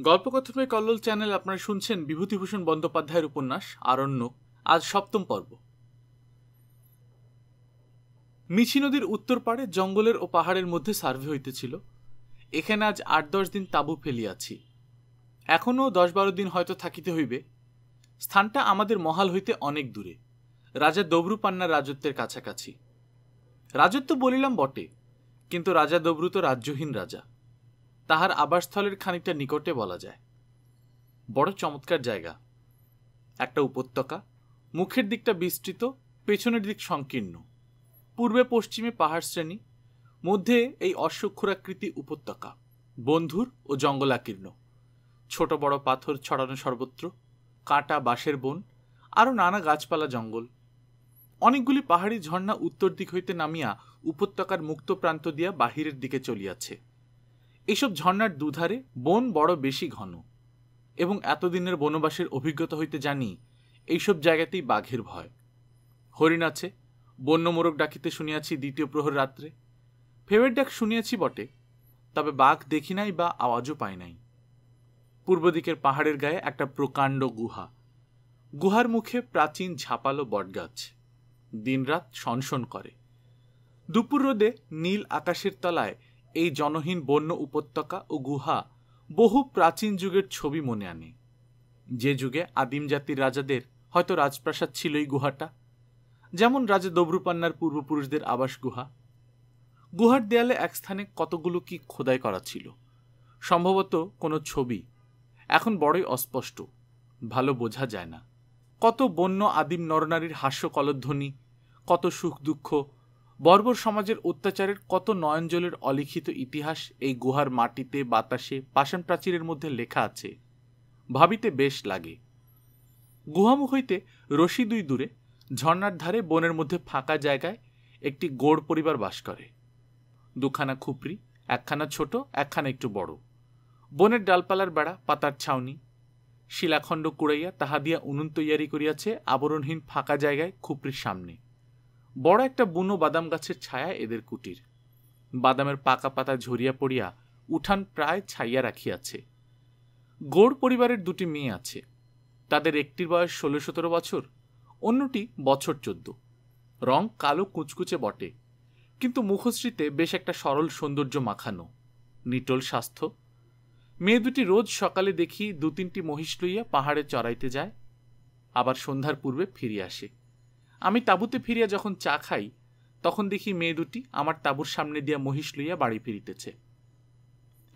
গল্পকথনের Kallol channel আপনারা শুনছেন বিভূতিভূষণ বন্দ্যোপাধ্যায়ের উপন্যাস, আরণ্য, আজ সপ্তম পর্ব। মিছি নদীর উত্তর পাড়ে জঙ্গলের ও পাহাড়ের মধ্যে সার্ভে হইতেছিল। এখানে আজ আট দশ দিন তাঁবু ফেলিয়াছি। এখনও দশ বারো দিন হয়তো থাকিতে হইবে। স্থানটা আমাদের মহাল হইতে অনেক দূরে। রাজা দবরু দবরুপান্নার রাজত্বের কাছাকাছি। রাজত্ব বলিলাম বটে, কিন্তু রাজা দবরু তো রাজ্যহীন রাজা। তাহার আবাসস্থলের খানিকটা নিকটে বলা যায়। বড় চমৎকার জায়গা। একটা উপত্যকা, মুখের দিকটা বিস্তৃত, পেছনের দিক সংকীর্ণ। পূর্বে পশ্চিমে পাহাড় শ্রেণি, মধ্যে এই অশ্বক্ষুরাকৃতি উপত্যকা। বন্ধুর ও জঙ্গলাকীর্ণ। ছোট বড় পাথর ছড়ানো সর্বত্র, কাটা বাঁশের বন, আরও নানা গাছপালা জঙ্গল। অনেকগুলি পাহাড়ি ঝর্ণা উত্তর দিক হইতে নামিয়া উপত্যকার মুক্ত প্রান্ত দিয়া বাহিরের দিকে চলিয়াছে। এইসব ঝর্ণার দুধারে বন বড় বেশি ঘন এবং এতদিনের বনবাসের অভিজ্ঞতা হইতে জানি এইসব জায়গাতেই বাঘের ভয়। হরিণ আছে বন্য মোরগ ডাকিতে শুনিয়াছি দ্বিতীয় প্রহর রাত্রে। ফেবের ডাক শুনিয়াছি বটে, তবে বাঘ দেখি নাই বা আওয়াজও পাই নাই। পূর্ব দিকের পাহাড়ের গায়ে একটা প্রকাণ্ড গুহা। গুহার মুখে প্রাচীন ঝাপালো বটগাছ। দিনরাত সনসন করে। দুপুর রোদে নীল আকাশের তলায় এই জনহীন বন্য উপত্যকা ও গুহা বহু প্রাচীন যুগের ছবি মনে আনে। যে যুগে আদিম জাতির রাজাদের হয়তো রাজপ্রাসাদ ছিল এই গুহাটা। যেমন রাজা দবরুপান্নার পূর্বপুরুষদের আবাস গুহা। গুহার দেয়ালে এক স্থানে কতগুলো কি খোদাই করা ছিল। সম্ভবত কোনো ছবি। এখন বড়ই অস্পষ্ট। ভালো বোঝা যায় না। কত বন্য আদিম নরনারীর হাস্য কলধ্বনি কত সুখ দুঃখ বর্বর সমাজের অত্যাচারের কত নয়নজলের অলিখিত ইতিহাস এই গুহার মাটিতে, বাতাসে, পাষাণ প্রাচীরের মধ্যে লেখা আছে? ভাবিতে বেশ লাগে। গুহামুখ হইতে রশি দুই দূরে ঝর্নার ধারে বনের মধ্যে ফাঁকা জায়গায় একটি গোড় পরিবার বাস করে। দুখানা খুপড়ি একখানা ছোট, একখানা একটু বড়। বনের ডালপালার বেড়া, পাতার ছাউনি। শিলাখণ্ড কুড়াইয়া তাহা দিয়া উনুন তৈয়ারি করিয়াছে আবরণহীন ফাঁকা জায়গায় খুপড়ির সামনে। বড় একটা বুনো বাদাম গাছের ছায়া এদের কুটির। বাদামের পাকা পাতা ঝরিয়া পড়িয়া উঠান প্রায় ছাইয়া রাখিয়াছে। গোড় পরিবারের দুটি মেয়ে আছে। তাদের একটির বয়স ষোলো সতেরো বছর, অন্যটি বছর চোদ্দ। রং কালো কুচকুচে বটে, কিন্তু মুখশ্রীতে বেশ একটা সরল সৌন্দর্য মাখানো, নিটল স্বাস্থ্য। মেয়ে দুটি রোজ সকালে দেখি দু তিনটি মহিষ লইয়া পাহাড়ে চড়াইতে যায়, আবার সন্ধ্যার পূর্বে ফিরিয়ে আসে। আমি তাঁবুতে ফিরিয়া যখন চা খাই, তখন দেখি মেয়ে দুটি আমার তাঁবুর সামনে দিয়া মহিষ লইয়া বাড়ি ফিরিতেছে।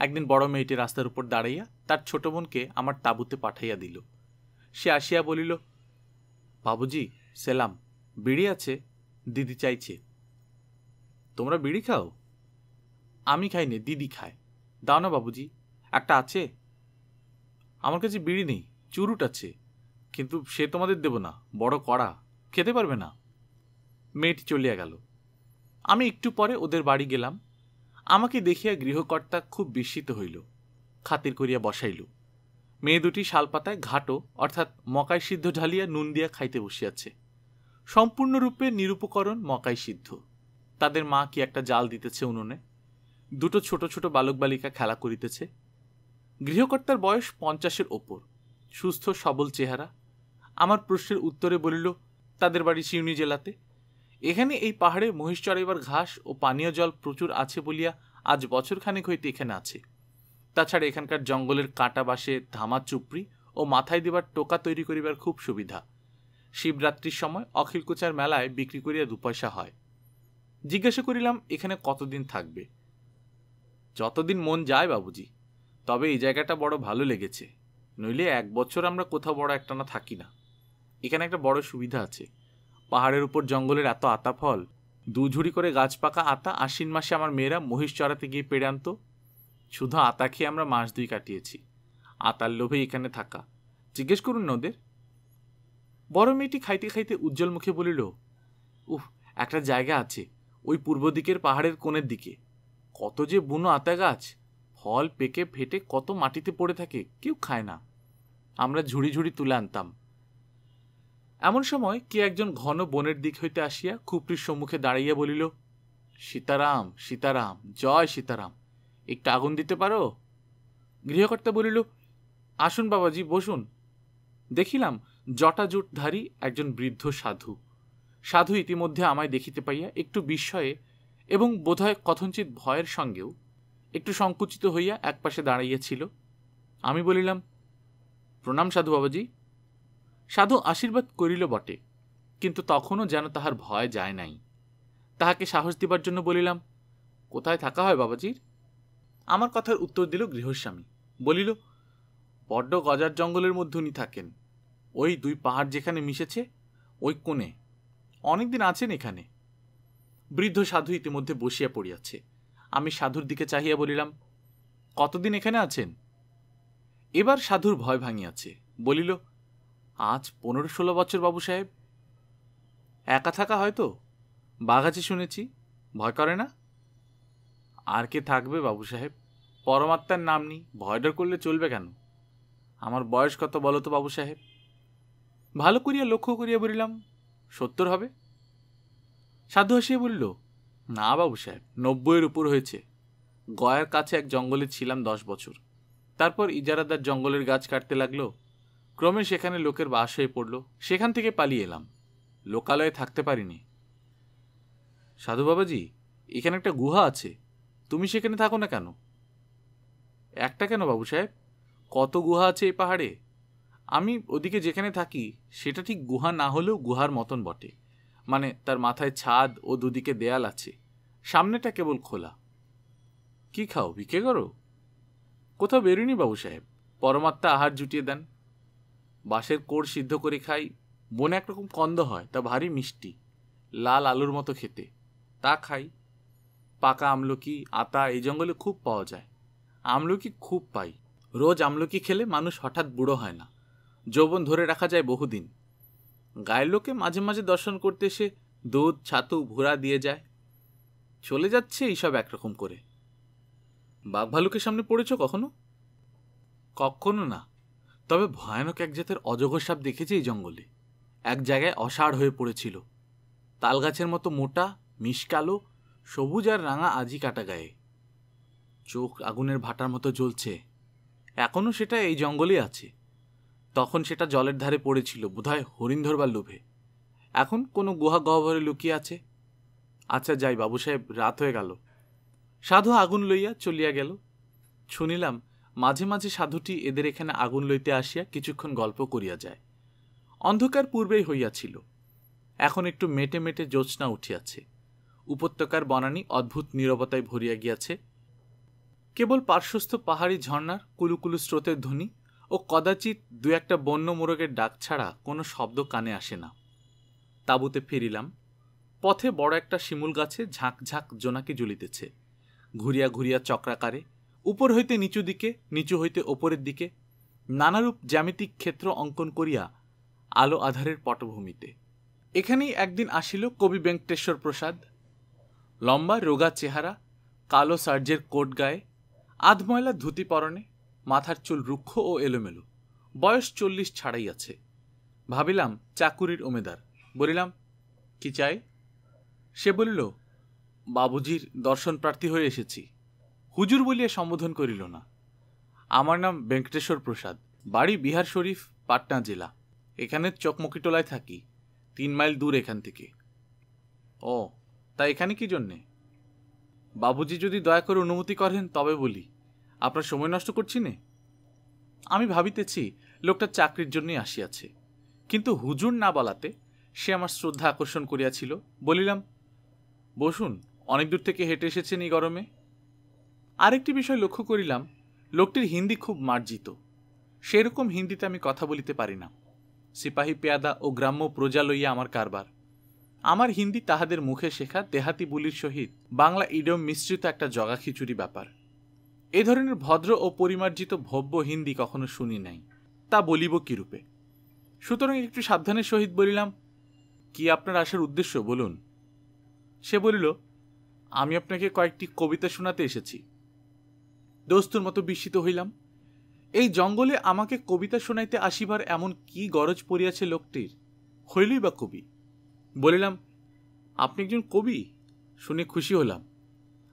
একদিন বড় মেয়েটি রাস্তার উপর দাঁড়াইয়া তার ছোট বোনকে আমার তাঁবুতে পাঠাইয়া দিল। সে আসিয়া বলিল, বাবুজি, সেলাম, বিড়ি আছে, দিদি চাইছে। তোমরা বিড়ি খাও? আমি খাইনি, দিদি খায়। দাও না বাবুজি, একটা আছে। আমার কাছে বিড়ি নেই, চুরুট আছে, কিন্তু সে তোমাদের দেব না, বড় কড়া। খেতে পারবে না। মেয়েটি চলিয়া গেল। আমি একটু পরে ওদের বাড়ি গেলাম। আমাকে দেখিয়া গৃহকর্তা খুব বিস্মিত হইল। খাতির করিয়া বসাইল। মেয়ে দুটি শালপাতায় ঘাটো, অর্থাৎ মকাই সিদ্ধ ঢালিয়া নুন দিয়া খাইতে বসিয়াছে। সম্পূর্ণরূপে নিরুপকরণ মকাই সিদ্ধ। তাদের মা কি একটা জাল দিতেছে উনুনে। দুটো ছোট ছোট বালক বালিকা খেলা করিতেছে। গৃহকর্তার বয়স পঞ্চাশের ওপর। সুস্থ সবল চেহারা। আমার প্রশ্নের উত্তরে বলিল তাদের বাড়ি শিউনি জেলাতে। এখানে এই পাহাড়ে মহিষ চড়াইবার ঘাস ও পানীয় জল প্রচুর আছে বলিয়া আজ বছরখানেক হইতে এখানে আছে। তাছাড়া এখানকার জঙ্গলের কাঁটা বাসে ধামা চুপড়ি ও মাথায় দেবার টোকা তৈরি করিবার খুব সুবিধা। শিবরাত্রির সময় অখিলকুচার মেলায় বিক্রি করিয়া দু পয়সা হয়। জিজ্ঞাসা করিলাম, এখানে কতদিন থাকবে? যতদিন মন যায় বাবুজি, তবে এই জায়গাটা বড় ভালো লেগেছে। নইলে এক বছর আমরা কোথাও বড় একটানা থাকি না। এখানে একটা বড় সুবিধা আছে। পাহাড়ের উপর জঙ্গলের এত আতা ফল দু ঝুড়ি করে গাছ পাকা আতা আশ্বিন মাসে আমার মেয়েরা মহিষ চড়াতে গিয়ে পেড়ে আনতো। শুধু আতা খেয়ে আমরা মাস দুই কাটিয়েছি। আতার লোভে এখানে থাকা। জিজ্ঞেস করুন না ওদের। বড় মেয়েটি খাইতে খাইতে উজ্জ্বল মুখে বলিল উহ একটা জায়গা আছে, ওই পূর্ব দিকের পাহাড়ের কোণের দিকে। কত যে বুনো আতা গাছ, ফল পেকে ফেটে কত মাটিতে পড়ে থাকে, কেউ খায় না। আমরা ঝুড়ি ঝুড়ি তুলে আনতাম। এমন সময় কে একজন ঘন বনের দিক হইতে আসিয়া খুপড়ির সম্মুখে দাঁড়াইয়া বলিল, সীতারাম সীতারাম, জয় সীতারাম, একটু আগুন দিতে পারো? গৃহকর্তা বলিল, আসুন বাবাজি, বসুন। দেখিলাম জটাজুটধারী একজন বৃদ্ধ সাধু। সাধু ইতিমধ্যে আমায় দেখিতে পাইয়া একটু বিস্ময়ে এবং বোধহয় কথঞ্চিত ভয়ের সঙ্গেও একটু সংকুচিত হইয়া একপাশে দাঁড়াইয়াছিল। আমি বলিলাম, প্রণাম সাধু বাবাজি সাধু আশীর্বাদ করিল বটে, কিন্তু তখনও যেন তাহার ভয় যায় নাই। তাহাকে সাহস দিবার জন্য বলিলাম, কোথায় থাকা হয় বাবাজির? আমার কথার উত্তর দিল গৃহস্বামী, বলিল, বড্ড গজার জঙ্গলের মধ্যে উনি থাকেন। ওই দুই পাহাড় যেখানে মিশেছে, ওই কোণে। অনেকদিন আছেন এখানে। বৃদ্ধ সাধু ইতিমধ্যে বসিয়া পড়িয়াছে। আমি সাধুর দিকে চাহিয়া বলিলাম, কতদিন এখানে আছেন? এবার সাধুর ভয় ভাঙিয়াছে, বলিল আজ পনেরো ষোলো বছর, বাবু সাহেব। একা থাকা হয়তো বাঘাচি শুনেছি। ভয় করে না? আর কে থাকবে, বাবু সাহেব? পরমাত্মার নাম নি ভয় ডর করলে চলবে কেন? আমার বয়স কত বলো তো, বাবু সাহেব? ভালো করিয়া লক্ষ্য করিয়া বলিলাম, সত্তর হবে। সাধু হাসিয়া বলিল, না, বাবু সাহেব, নব্বইয়ের উপর হয়েছে। গয়ার কাছে এক জঙ্গলে ছিলাম দশ বছর। তারপর ইজারাদার জঙ্গলের গাছ কাটতে লাগল। ক্রমে সেখানে লোকের বাস হয়ে পড়ল। সেখান থেকে পালিয়ে এলাম। লোকালয়ে থাকতে পারিনি। সাধু বাবাজি, এখানে একটা গুহা আছে। তুমি সেখানে থাকো না কেন? একটা কেন বাবু সাহেব? কত গুহা আছে এই পাহাড়ে? আমি ওদিকে যেখানে থাকি, সেটা ঠিক গুহা না হলেও গুহার মতন বটে। মানে তার মাথায় ছাদ ও দুদিকে দেয়াল আছে। সামনেটা কেবল খোলা। কি খাও ভিকে করো? কোথাও বেরোনি বাবু সাহেব। পরমাত্মা আহার জুটিয়ে দেন। বাঁশের কোড় সিদ্ধ করে খাই। বনে একরকম কন্দ হয়, তা ভারী মিষ্টি। লাল আলুর মতো খেতে। তা খাই। পাকা আমলকি, আতা এই জঙ্গলে খুব পাওয়া যায়। আমলকি খুব পাই। রোজ আমলকি খেলে মানুষ হঠাৎ বুড়ো হয় না। যৌবন ধরে রাখা যায় বহুদিন। গায়ের লোকে মাঝে মাঝে দর্শন করতে এসে দুধ, ছাতু ভুরা দিয়ে যায়। চলে যাচ্ছে এইসব একরকম করে। বাঘ ভালুকের সামনে পড়েছ কখনো? কখনো না। তবে ভয়ানক এক জাতের অজগর সাপ দেখেছি এই জঙ্গলে। এক জায়গায় অসাড় হয়ে পড়েছিল। তালগাছের মতো মোটা মিশকালো সবুজ আর রাঙা আজি কাটা গায়ে। চোখ আগুনের ভাটার মতো জ্বলছে। এখনও সেটা এই জঙ্গলে আছে। তখন সেটা জলের ধারে পড়েছিল, বোধহয় হরিণ ধরবার লোভে। এখন কোনো গুহা গহ্বরে লুকিয়ে আছে। আচ্ছা যাই, বাবু সাহেব, রাত হয়ে গেল। সাধু আগুন লইয়া চলিয়া গেল। শুনিলাম মাঝে মাঝে সাধুটি এদের এখানে আগুন লইতে আসিয়া কিছুক্ষণ গল্প করিয়া যায়। অন্ধকার পূর্বেই হইয়াছিল। এখন একটু মেটে মেটে জ্যোৎস্না উঠিয়াছে। উপত্যকার বনানী অদ্ভুত নীরবতায় ভরিয়া গিয়াছে। কেবল পার্শ্বস্থ পাহাড়ি ঝর্ণার কুলুকুলু স্রোতের ধ্বনি ও কদাচিৎ দু একটা বন্য মোরগের ডাক ছাড়া কোনো শব্দ কানে আসে না। তাঁবুতে ফিরিলাম। পথে বড় একটা শিমুল গাছে ঝাঁক ঝাঁক জোনাকি জ্বলিতেছে। ঘুরিয়া ঘুরিয়া চক্রাকারে উপর হইতে নিচু দিকে, নিচু হইতে ওপরের দিকে, নানারূপ জ্যামিতিক ক্ষেত্র অঙ্কন করিয়া আলো আধারের পটভূমিতে। এখানেই একদিন আসিল কবি বেঙ্কটেশ্বর প্রসাদ। লম্বা, রোগা চেহারা, কালো সার্জের কোট গায়ে, আধময়লা ধুতি পরনে, মাথার চুল রুক্ষ ও এলোমেলো, বয়স চল্লিশ ছাড়াই আছে। ভাবিলাম, চাকুরির ওমেদার বলিলাম, কি চাই? সে বলিল, বাবুজির দর্শন প্রার্থী হয়ে এসেছি। হুজুর বলিয়া সম্বোধন করিল না। আমার নাম বেঙ্কটেশ্বর প্রসাদ। বাড়ি বিহার শরীফ, পাটনা জেলা। এখানে চকমকিটোলায় থাকি। তিন মাইল দূর এখান থেকে। ও, তা এখানে কি জন্যে? বাবুজি যদি দয়া করে অনুমতি করেন, তবে বলি। আপনার সময় নষ্ট করছি নে? আমি ভাবিতেছি, লোকটা চাকরির জন্যই আসিয়াছে। কিন্তু হুজুর না বলাতে সে আমার শ্রদ্ধা আকর্ষণ করিয়াছিল। বলিলাম, বসুন, অনেক দূর থেকে হেঁটে এসেছেন এই গরমে। আরেকটি বিষয় লক্ষ্য করিলাম, লোকটির হিন্দি খুব মার্জিত। সেরকম হিন্দিতে আমি কথা বলিতে পারি না। সিপাহী পেয়াদা ও গ্রাম্য প্রজা লইয়া আমার কারবার। আমার হিন্দি তাহাদের মুখে শেখা দেহাতি বুলির সহিত বাংলা ইডম মিশ্রিত একটা জগা খিচুড়ি ব্যাপার। এ ধরনের ভদ্র ও পরিমার্জিত ভব্য হিন্দি কখনো শুনি নাই। তা বলিব কিরূপে? সুতরাং একটু সাবধানের সহিত বলিলাম, কি আপনার আসার উদ্দেশ্য, বলুন? সে বলিল, আমি আপনাকে কয়েকটি কবিতা শোনাতে এসেছি। দোস্তুর মতো বিস্মিত হইলাম। এই জঙ্গলে আমাকে কবিতা শোনাইতে আসিবার এমন কি গরজ পড়িয়াছে লোকটির? হইলই বা কবি? বলিলাম, আপনি একজন কবি? শুনে খুশি হলাম।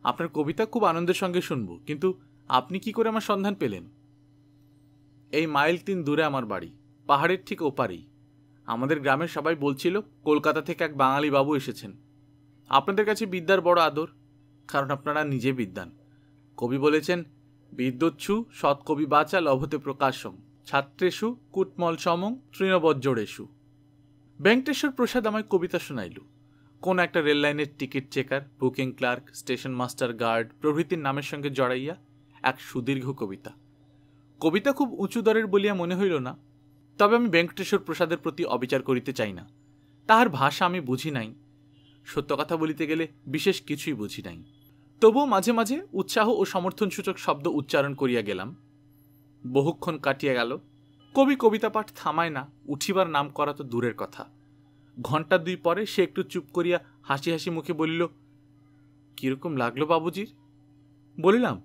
আপনার কবিতা খুব আনন্দের সঙ্গে শুনব, কিন্তু আপনি কি করে আমার সন্ধান পেলেন? এই মাইল তিন দূরে আমার বাড়ি, পাহাড়ের ঠিক ওপারেই। আমাদের গ্রামের সবাই বলছিল, কলকাতা থেকে এক বাঙালি বাবু এসেছেন। আপনাদের কাছে বিদ্যার বড় আদর, কারণ আপনারা নিজে বিদ্যান। কবি বলেছেন বিদ্যুৎসু সৎকবি বাচা লভতে প্রকাশম, ছাত্রেশু কুটমল সমং তৃণবজ্জরেশু বেঙ্কটেশ্বর প্রসাদ আমায় কবিতা শোনাইল। কোন একটা রেল লাইনের ticket checker, booking clerk, station master guard, প্রভৃতির নামের সঙ্গে জড়াইয়া এক সুদীর্ঘ কবিতা। কবিতা খুব উঁচু দরের বলিয়া মনে হইল না, তবে আমি বেঙ্কটেশ্বর প্রসাদের প্রতি অবিচার করিতে চাই না। তাহার ভাষা আমি বুঝি নাই। সত্য কথা বলিতে গেলে বিশেষ কিছুই বুঝি নাই। তবুও মাঝে মাঝে উৎসাহ ও সমর্থনসূচক শব্দ উচ্চারণ করিয়া গেলাম। বহুক্ষণ কাটিয়া গেল। কবি কবিতা পাঠ থামায় না, উঠিবার নাম করা তো দূরের কথা। ঘণ্টা দুই পরে সে একটু চুপ করিয়া হাসি হাসি মুখে বলিল, কীরকম লাগল বাবুজির? বলিলাম,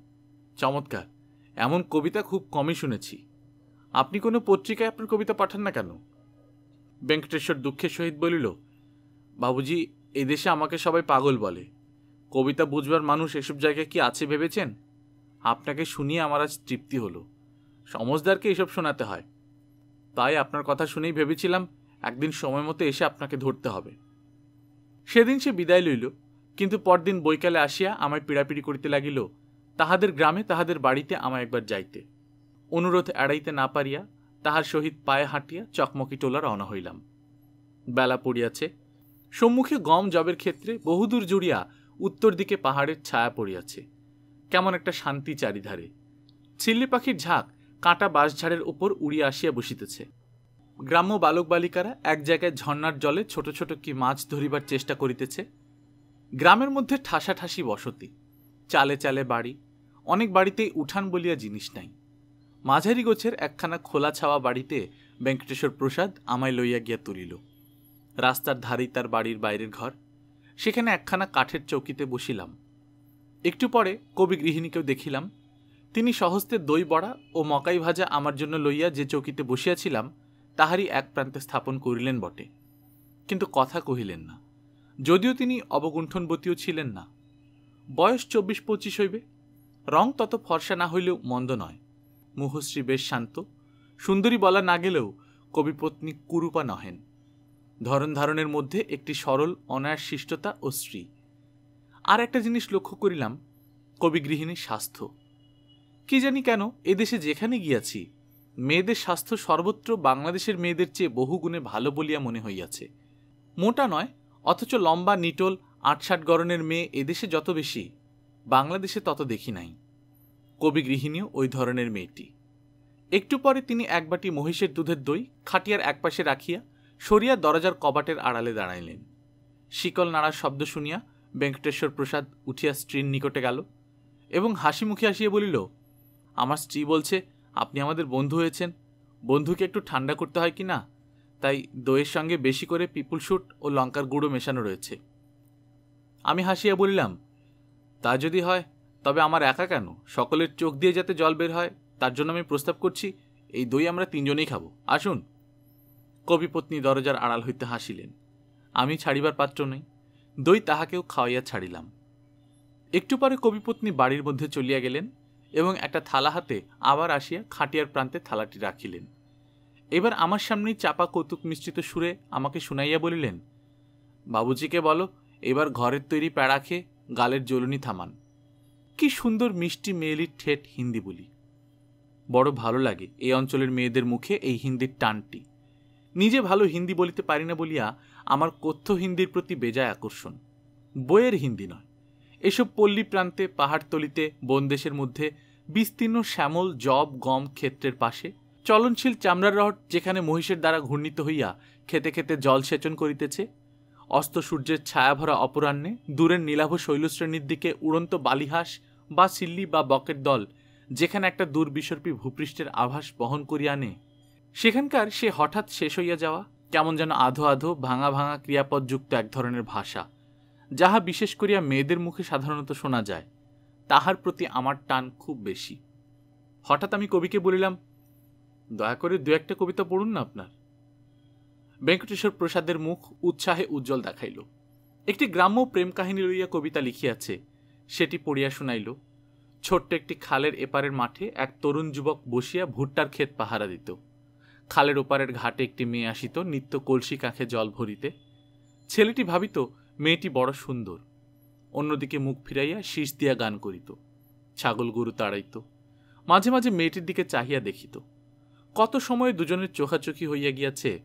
চমৎকার, এমন কবিতা খুব কমই শুনেছি। আপনি কোনো পত্রিকায় আপনার কবিতা পাঠান না কেন? বেঙ্কটেশ্বর দুঃখের সহিত বলিল, বাবুজি এদেশে আমাকে সবাই পাগল বলে। কবিতা বুঝবার মানুষ এসব জায়গায় কি আছে ভেবেছেন? আপনাকে শুনিয়ে আমার আজ তৃপ্তি হলো। সমজদারকে এসব শোনাতে হয়। তাই আপনার কথা শুনেই ভেবেছিলাম একদিন সময় মতো এসে আপনাকে ধরতে হবে। সেদিন সে বিদায় লইল, কিন্তু পরদিন বৈকালে আসিয়া আমায় পিড়াপিড়ি করিতে লাগিল, তাহাদের গ্রামে তাহাদের বাড়িতে আমায় একবার যাইতে। অনুরোধ এড়াইতে না পারিয়া তাহার সহিত পায়ে হাঁটিয়া চকমকি টোলা রওনা হইলাম। বেলা পড়িয়াছে। সম্মুখে গম জবের ক্ষেত্রে বহুদূর জুড়িয়া উত্তর দিকে পাহাড়ের ছায়া পড়িয়াছে। কেমন একটা শান্তি চারিধারে। চিল্লি পাখির ঝাঁক কাঁটা বাঁশঝাড়ের ওপর উড়িয়া আসিয়া বসিতেছে। গ্রাম্য বালক বালিকারা এক জায়গায় ঝর্নার জলে ছোট ছোট কি মাছ ধরিবার চেষ্টা করিতেছে। গ্রামের মধ্যে ঠাসাঠাসি বসতি। চালে চালে বাড়ি। অনেক বাড়িতেই উঠান বলিয়া জিনিস নাই। মাঝারি গোছের একখানা খোলা ছাওয়া বাড়িতে বেঙ্কটেশ্বর প্রসাদ আমায় লইয়া গিয়া তুলিল। রাস্তার ধারেই তার বাড়ির বাইরের ঘর। সেখানে একখানা কাঠের চৌকিতে বসিলাম। একটু পরে কবি গৃহিণীকেও দেখিলাম। তিনি সহস্তে দই বড়া ও মকাই ভাজা আমার জন্য লইয়া যে চৌকিতে বসিয়াছিলাম, তাহারই এক প্রান্তে স্থাপন করিলেন বটে। কিন্তু কথা কহিলেন না। যদিও তিনি অবগুণ্ঠনবতীও ছিলেন না। বয়স চব্বিশ পঁচিশ হইবে। রং তত ফর্সা না হইলেও মন্দ নয়। মুহশ্রী বেশ শান্ত। সুন্দরী বলা না গেলেও কবিপত্নী কুরূপা নহেন। ধরন ধারণের মধ্যে একটি সরল অনায়াস শিষ্টতা ও স্ত্রী। আর একটা জিনিস লক্ষ্য করিলাম, কবি গৃহিণীর স্বাস্থ্য। কি জানি কেন এদেশে যেখানে গিয়াছি, মেয়েদের স্বাস্থ্য সর্বত্র বাংলাদেশের মেয়েদের চেয়ে বহুগুণে ভালো বলিয়া মনে হইয়াছে। মোটা নয়, অথচ লম্বা, নিটোল, আটষাট গরনের মেয়ে এদেশে যত বেশি, বাংলাদেশে তত দেখি নাই। কবি গৃহিণীও ওই ধরনের মেয়েটি। একটু পরে তিনি একবাটি মহিষের দুধের দই খাটিয়ার একপাশে রাখিয়া সরিয়া দরজার কবাটের আড়ালে দাঁড়াইলেন। শিকল নাড়ার শব্দ শুনিয়া বেঙ্কটেশ্বর প্রসাদ উঠিয়া স্ত্রীর নিকটে গেল এবং হাসি মুখে আসিয়া বলিল, আমার স্ত্রী বলছে, আপনি আমাদের বন্ধু হয়েছেন। বন্ধুকে একটু ঠান্ডা করতে হয় কি না? তাই দইয়ের সঙ্গে বেশি করে পিপুল শুট ও লঙ্কার গুঁড়ো মেশানো রয়েছে। আমি হাসিয়া বলিলাম, তা যদি হয়, তবে আমার একা কেন? সকলের চোখ দিয়ে যাতে জল বের হয়, তার জন্য আমি প্রস্তাব করছি, এই দই আমরা তিনজনেই খাব। আসুন। কবিপত্নী দরজার আড়াল হইতে হাসিলেন। আমি ছাড়িবার পাত্র নই, দই তাহাকেও খাওয়াইয়া ছাড়িলাম। একটু পরে কবিপত্নী বাড়ির মধ্যে চলিয়া গেলেন এবং একটা থালা হাতে আবার আসিয়া খাটিয়ার প্রান্তে থালাটি রাখিলেন। এবার আমার সামনেই চাপা কৌতুক মিশ্রিত সুরে আমাকে শুনাইয়া বলিলেন, বাবুজিকে বলো, এবার ঘরের তৈরি প্যাড়া খেয়ে গালের জ্বলুনি থামান। কি সুন্দর মিষ্টি মেয়েলির ঠেট হিন্দি বলি। বড় ভালো লাগে এই অঞ্চলের মেয়েদের মুখে এই হিন্দির টানটি। নিজে ভালো হিন্দি বলিতে পারি না বলিয়া আমার কথ্য হিন্দির প্রতি বেজায় আকর্ষণ। বইয়ের হিন্দি নয়। এসব পল্লী প্রান্তে পাহাড়তলিতে বনদেশের মধ্যে বিস্তীর্ণ শ্যামল, জব, গম ক্ষেত্রের পাশে চলনশীল চামড়ার রহট যেখানে মহিষের দ্বারা ঘূর্ণিত হইয়া খেতে খেতে জল সেচন করিতেছে, অস্ত সূর্যের ছায়াভরা অপরাহ্নে দূরের নীলাভ শৈলশ্রেণীর দিকে উড়ন্ত বালিহাস বা সিল্লি বা বকের দল যেখানে একটা দুর্বিসর্পী ভূপৃষ্ঠের আভাস বহন করিয়া আনে সেখানকার সে হঠাৎ শেষ হইয়া যাওয়া, কেমন যেন আধো আধো ভাঙা ভাঙা ক্রিয়াপদযুক্ত এক ধরনের ভাষা, যাহা বিশেষ করিয়া মেয়েদের মুখে সাধারণত শোনা যায়, তাহার প্রতি আমার টান খুব বেশি। হঠাৎ আমি কবিকে বলিলাম, দয়া করে দু একটা কবিতা পড়ুন না আপনার? বেঙ্কটেশ্বর প্রসাদের মুখ উৎসাহে উজ্জ্বল দেখাইল। একটি গ্রাম্য প্রেম কাহিনী লইয়া কবিতা লিখিয়াছে, সেটি পড়িয়া শুনাইল। ছোট্ট একটি খালের এপারের মাঠে এক তরুণ যুবক বসিয়া ভুট্টার ক্ষেত পাহারা দিত। খালের ওপারের ঘাটে একটি মেয়ে আসিত, নিত্য কলসি কাঁখে জল ভরিতে। ছেলেটি ভাবিত, মেয়েটি বড় সুন্দর। অন্যদিকে মুখ ফিরাইয়া শীষ দিয়া গান করিত। ছাগল গরু তাড়াইত। মাঝে মাঝে মেয়েটির দিকে চাহিয়া দেখিত। কত সময় দুজনের চোখাচোখি হইয়া গিয়াছে,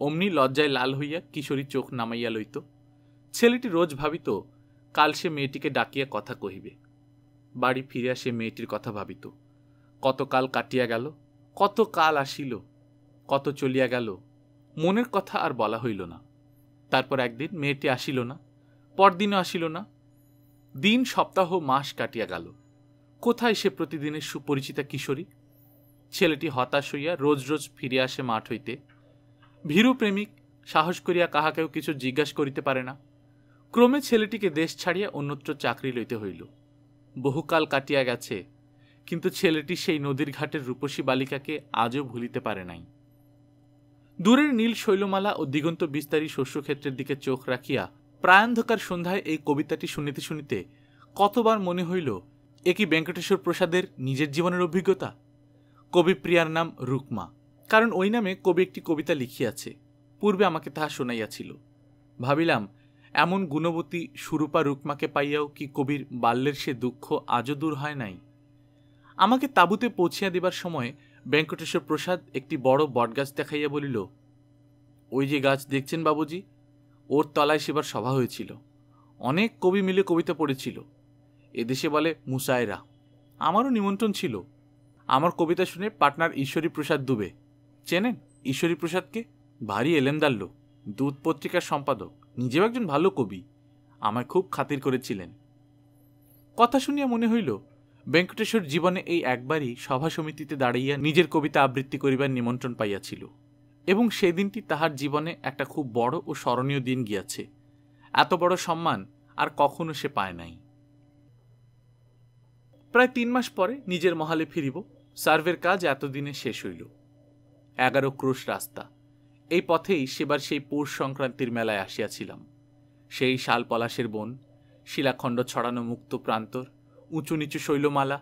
অমনি লজ্জায় লাল হইয়া কিশোরী চোখ নামাইয়া লইত। ছেলেটি রোজ ভাবিত, কাল সে মেয়েটিকে ডাকিয়া কথা কহিবে। বাড়ি ফিরিয়া সে মেয়েটির কথা ভাবিত। কত কাল কাটিয়া গেল কত কাল আসিল কত চলিয়া গেল, মনের কথা আর বলা হইল না। তারপর একদিন মেয়েটি আসিল না, পরদিনও আসিল না। দিন, সপ্তাহ, মাস কাটিয়া গেল। কোথায় সে প্রতিদিনের সুপরিচিতা কিশোরী? ছেলেটি হতাশ হইয়া রোজ রোজ ফিরে আসে মাঠ হইতে। ভীরু প্রেমিক, সাহস করিয়া কাহাকেও কিছু জিজ্ঞাসা করিতে পারে না। ক্রমে ছেলেটিকে দেশ ছাড়িয়া অন্যত্র চাকরি লইতে হইল। বহুকাল কাটিয়া গেছে, কিন্তু ছেলেটি সেই নদীর ঘাটের রূপসী বালিকাকে আজও ভুলিতে পারে নাই। দূরের নীল শৈলমালা ও দিগন্ত বিস্তারী শস্যক্ষেত্রের দিকে চোখ রাখিয়া প্রায়ন্ধকার সন্ধ্যায় এই কবিতাটি শুনিতে শুনিতে কতবার মনে হইল, এ কি বেঙ্কটেশ্বর প্রসাদের নিজের জীবনের অভিজ্ঞতা? কবি প্রিয়ার নাম রুকমা। কারণ ওই নামে কবি একটি কবিতা লিখিয়াছে। পূর্বে আমাকে তাহা শোনাইয়াছিল। ভাবিলাম, এমন গুণবতী সুরূপা রুকমাকে পাইয়াও কি কবির বাল্যের সে দুঃখ আজও দূর হয় নাই? আমাকে তাঁবুতে পৌঁছিয়া দেবার সময় বেঙ্কটেশ্বর প্রসাদ একটি বড় বটগাছ দেখাইয়া বলিল, ওই যে গাছ দেখছেন বাবুজি, ওর তলায় সেবার সভা হয়েছিল। অনেক কবি মিলে কবিতা পড়েছিল। এদেশে বলে মুসায়রা আমারও নিমন্ত্রণ ছিল। আমার কবিতা শুনে পাটনার ঈশ্বরী প্রসাদ দুবে চেনেন, ঈশ্বরী প্রসাদকে? ভারী এলেমদার লোক দুধ পত্রিকার সম্পাদক। নিজেও একজন ভালো কবি। আমায় খুব খাতির করেছিলেন। কথা শুনিয়া মনে হইল বেঙ্কটেশ্বর জীবনে এই একবারই সভা সমিতিতে দাঁড়াইয়া নিজের কবিতা আবৃত্তি করিবার নিমন্ত্রণ পাইয়াছিল এবং সেই দিনটি তাহার জীবনে একটা খুব বড় ও স্মরণীয় দিন গিয়াছে। এত বড় সম্মান আর কখনো সে পায় নাই। প্রায় তিন মাস পরে নিজের মহালে ফিরিব, সার্ভের কাজ এতদিনে শেষ হইল। এগারো ক্রোশ রাস্তা। এই পথেই সেবার সেই পৌষ সংক্রান্তির মেলায় আসিয়াছিলাম। সেই শাল পলাশের বন, শিলাখণ্ড ছড়ানো মুক্ত প্রান্তর উঁচু নিচু শৈলমালা।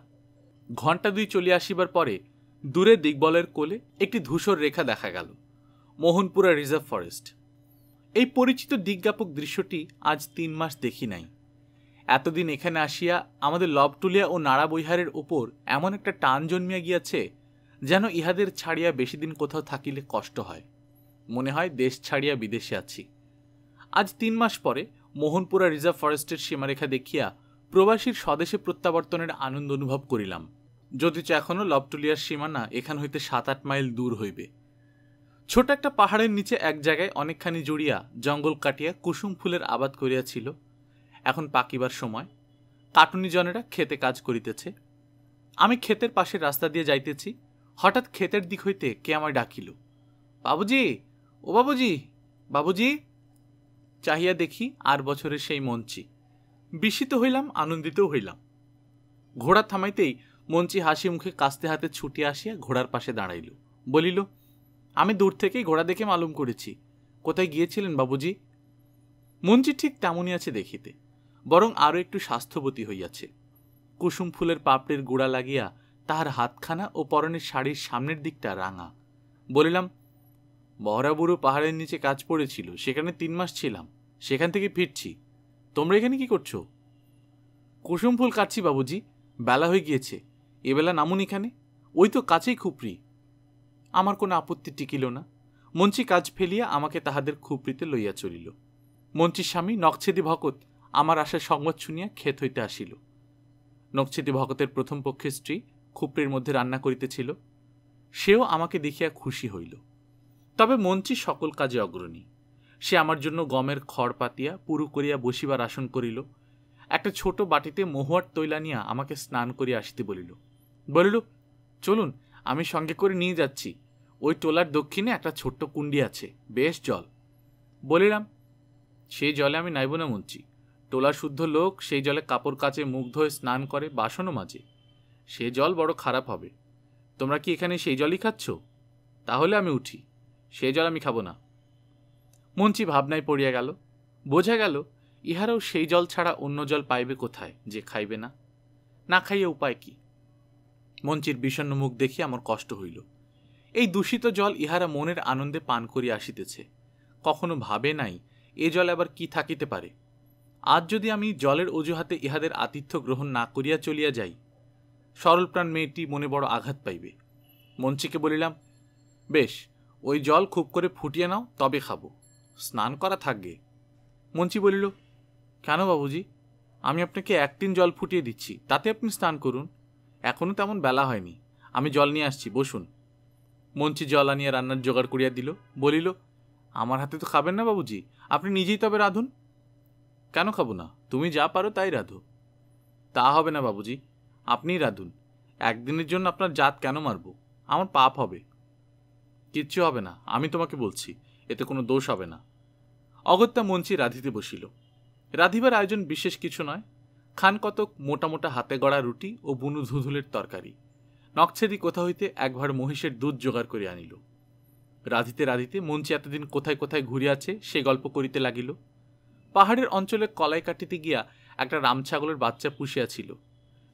ঘণ্টা দুই চলিয়া আসিবার পরে দূরে দিগবলের কোলে একটি ধূসর রেখা দেখা গেল, মোহনপুরা রিজার্ভ ফরেস্ট। এই পরিচিত দিজ্ঞাপক দৃশ্যটি আজ তিন মাস দেখি নাই। এতদিন এখানে আসিয়া আমাদের লবটুলিয়া ও নাড়া বৈহারের ওপর এমন একটা টান জন্মিয়া গিয়াছে, যেন ইহাদের ছাড়িয়া বেশি দিন কোথাও থাকিলে কষ্ট হয়। মনে হয় দেশ ছাড়িয়া বিদেশে আছি। আজ তিন মাস পরে মোহনপুরা রিজার্ভ ফরেস্টের সীমারেখা দেখিয়া প্রবাসীর স্বদেশে প্রত্যাবর্তনের আনন্দ অনুভব করিলাম। যদিচ এখনও লবটুলিয়ার সীমানা, এখান হইতে সাত আট মাইল দূর হইবে। ছোট একটা পাহাড়ের নিচে এক জায়গায় অনেকখানি জড়িয়া জঙ্গল কাটিয়া কুসুম ফুলের আবাদ করিয়াছিল। এখন পাকিবার সময়। কাটুনি জনেরা খেতে কাজ করিতেছে। আমি ক্ষেতের পাশের রাস্তা দিয়ে যাইতেছি। হঠাৎ ক্ষেতের দিক হইতে কে আমায় ডাকিল। বাবুজি, ও বাবুজি বাবুজি? চাহিয়া দেখি আর বছরের সেই মঞ্চি। বিস্মিত হইলাম, আনন্দিত হইলাম। ঘোড়া থামাইতেই মঞ্চি হাসি মুখে কাস্তে হাতে ছুটিয়া আসিয়া ঘোড়ার পাশে দাঁড়াইল। বলিল, আমি দূর থেকেই ঘোড়া দেখে মালুম করেছি। কোথায় গিয়েছিলেন বাবুজি? মঞ্চি ঠিক তেমনই আছে দেখিতে, বরং আরও একটু স্বাস্থ্যবতী হইয়াছে। কুসুম ফুলের পাপড়ির গোড়া লাগিয়া তাহার হাতখানা ও পরনের শাড়ির সামনের দিকটা রাঙা। বলিলাম, বহরাবুড়ো পাহাড়ের নিচে কাজ পড়েছিল, সেখানে তিন মাস ছিলাম, সেখান থেকে ফিরছি। তোমরা এখানে কি করছ? কুসুম ফুল কাটছি বাবুজি, বেলা হয়ে গিয়েছে, এবেলা নামুন এখানে। ওই তো কাছেই খুপড়ি আমার কোনো আপত্তি টিকিল না। মঞ্চি কাজ ফেলিয়া আমাকে তাহাদের খুপড়িতে লইয়া চলিল। মঞ্চির স্বামী নকছেদি ভকত আমার আশার সংবাদ শুনিয়া ক্ষেত হইতে আসিল। নকছেদি ভকতের প্রথম পক্ষের স্ত্রী খুপড়ির মধ্যে রান্না করিতেছিল। সেও আমাকে দেখিয়া খুশি হইল। তবে মঞ্চি সকল কাজে অগ্রণী। সে আমার জন্য গমের খড় পাতিয়া, পুরু করিয়া বসিবার আসন করিল। একটা ছোট বাটিতে মহুয়ার তৈলা নিয়া আমাকে স্নান করিয়া আসিতে বলিল বলিল, চলুন, আমি সঙ্গে করে নিয়ে যাচ্ছি। ওই টোলার দক্ষিণে একটা ছোট্ট কুণ্ডি আছে, বেশ জল। বলিলাম সেই জলে আমি নাইব না মুঞ্চি টোলা শুদ্ধ লোক, সেই জলে কাপড় কাচে মুখ ধোয়ে স্নান করে বাসনও মাঝে সে জল বড় খারাপ হবে। তোমরা কি এখানে সেই জলই খাচ্ছ? তাহলে আমি উঠি। সে জল আমি খাব না। মঞ্চি ভাবনায় পড়িয়া গেল। বোঝা গেল, ইহারাও সেই জল ছাড়া অন্য জল পাইবে কোথায়, যে খাইবে না। না খাইয়া উপায় কি? মঞ্চির বিষণ্ন মুখ দেখি আমার কষ্ট হইল। এই দূষিত জল ইহারা মনের আনন্দে পান করিয়া আসিতেছে। কখনো ভাবে নাই, এ জল আবার কি থাকিতে পারে? আজ যদি আমি জলের অজুহাতে ইহাদের আতিথ্য গ্রহণ না করিয়া চলিয়া যাই, সরলপ্রাণ মেয়েটি মনে বড় আঘাত পাইবে। মঞ্চিকে বলিলাম, বেশ, ওই জল খুব করে ফুটিয়ে নাও, তবে খাব। স্নান করা থাকবে। মঞ্চি বলিল, কেন বাবুজি? আমি আপনাকে একদিন জল ফুটিয়ে দিচ্ছি, তাতে আপনি স্নান করুন। এখনও তেমন বেলা হয়নি, আমি জল নিয়ে আসছি, বসুন। মঞ্চি জল আনিয়ে রান্নার জোগাড় করিয়া দিল, বলিল, আমার হাতে তো খাবেন না বাবুজি, আপনি নিজেই তবে রাঁধুন। কেন খাব না? তুমি যা পারো তাই রাঁধো। তা হবে না বাবুজি, আপনিই রাঁধুন। একদিনের জন্য আপনার জাত কেন মারব? আমার পাপ হবে। কিচ্ছু হবে না, আমি তোমাকে বলছি এতে কোনো দোষ হবে না। অগত্যা মঞ্চি রাধিতে বসিল। রাধিবার আয়োজন বিশেষ কিছু নয়, খান কতক মোটা মোটা হাতে গড়া রুটি ও বুনু ধুধুলের তরকারি। নকছেদি কোথা হইতে একবার মহিষের দুধ জোগাড় করে আনিল। রাধিতে রাধিতে মঞ্চি এতদিন কোথায় কোথায় ঘুরিয়াছে সে গল্প করিতে লাগিল। পাহাড়ের অঞ্চলে কলাই কাটিতে গিয়া একটা রামছাগলের বাচ্চা পুষিয়াছিল।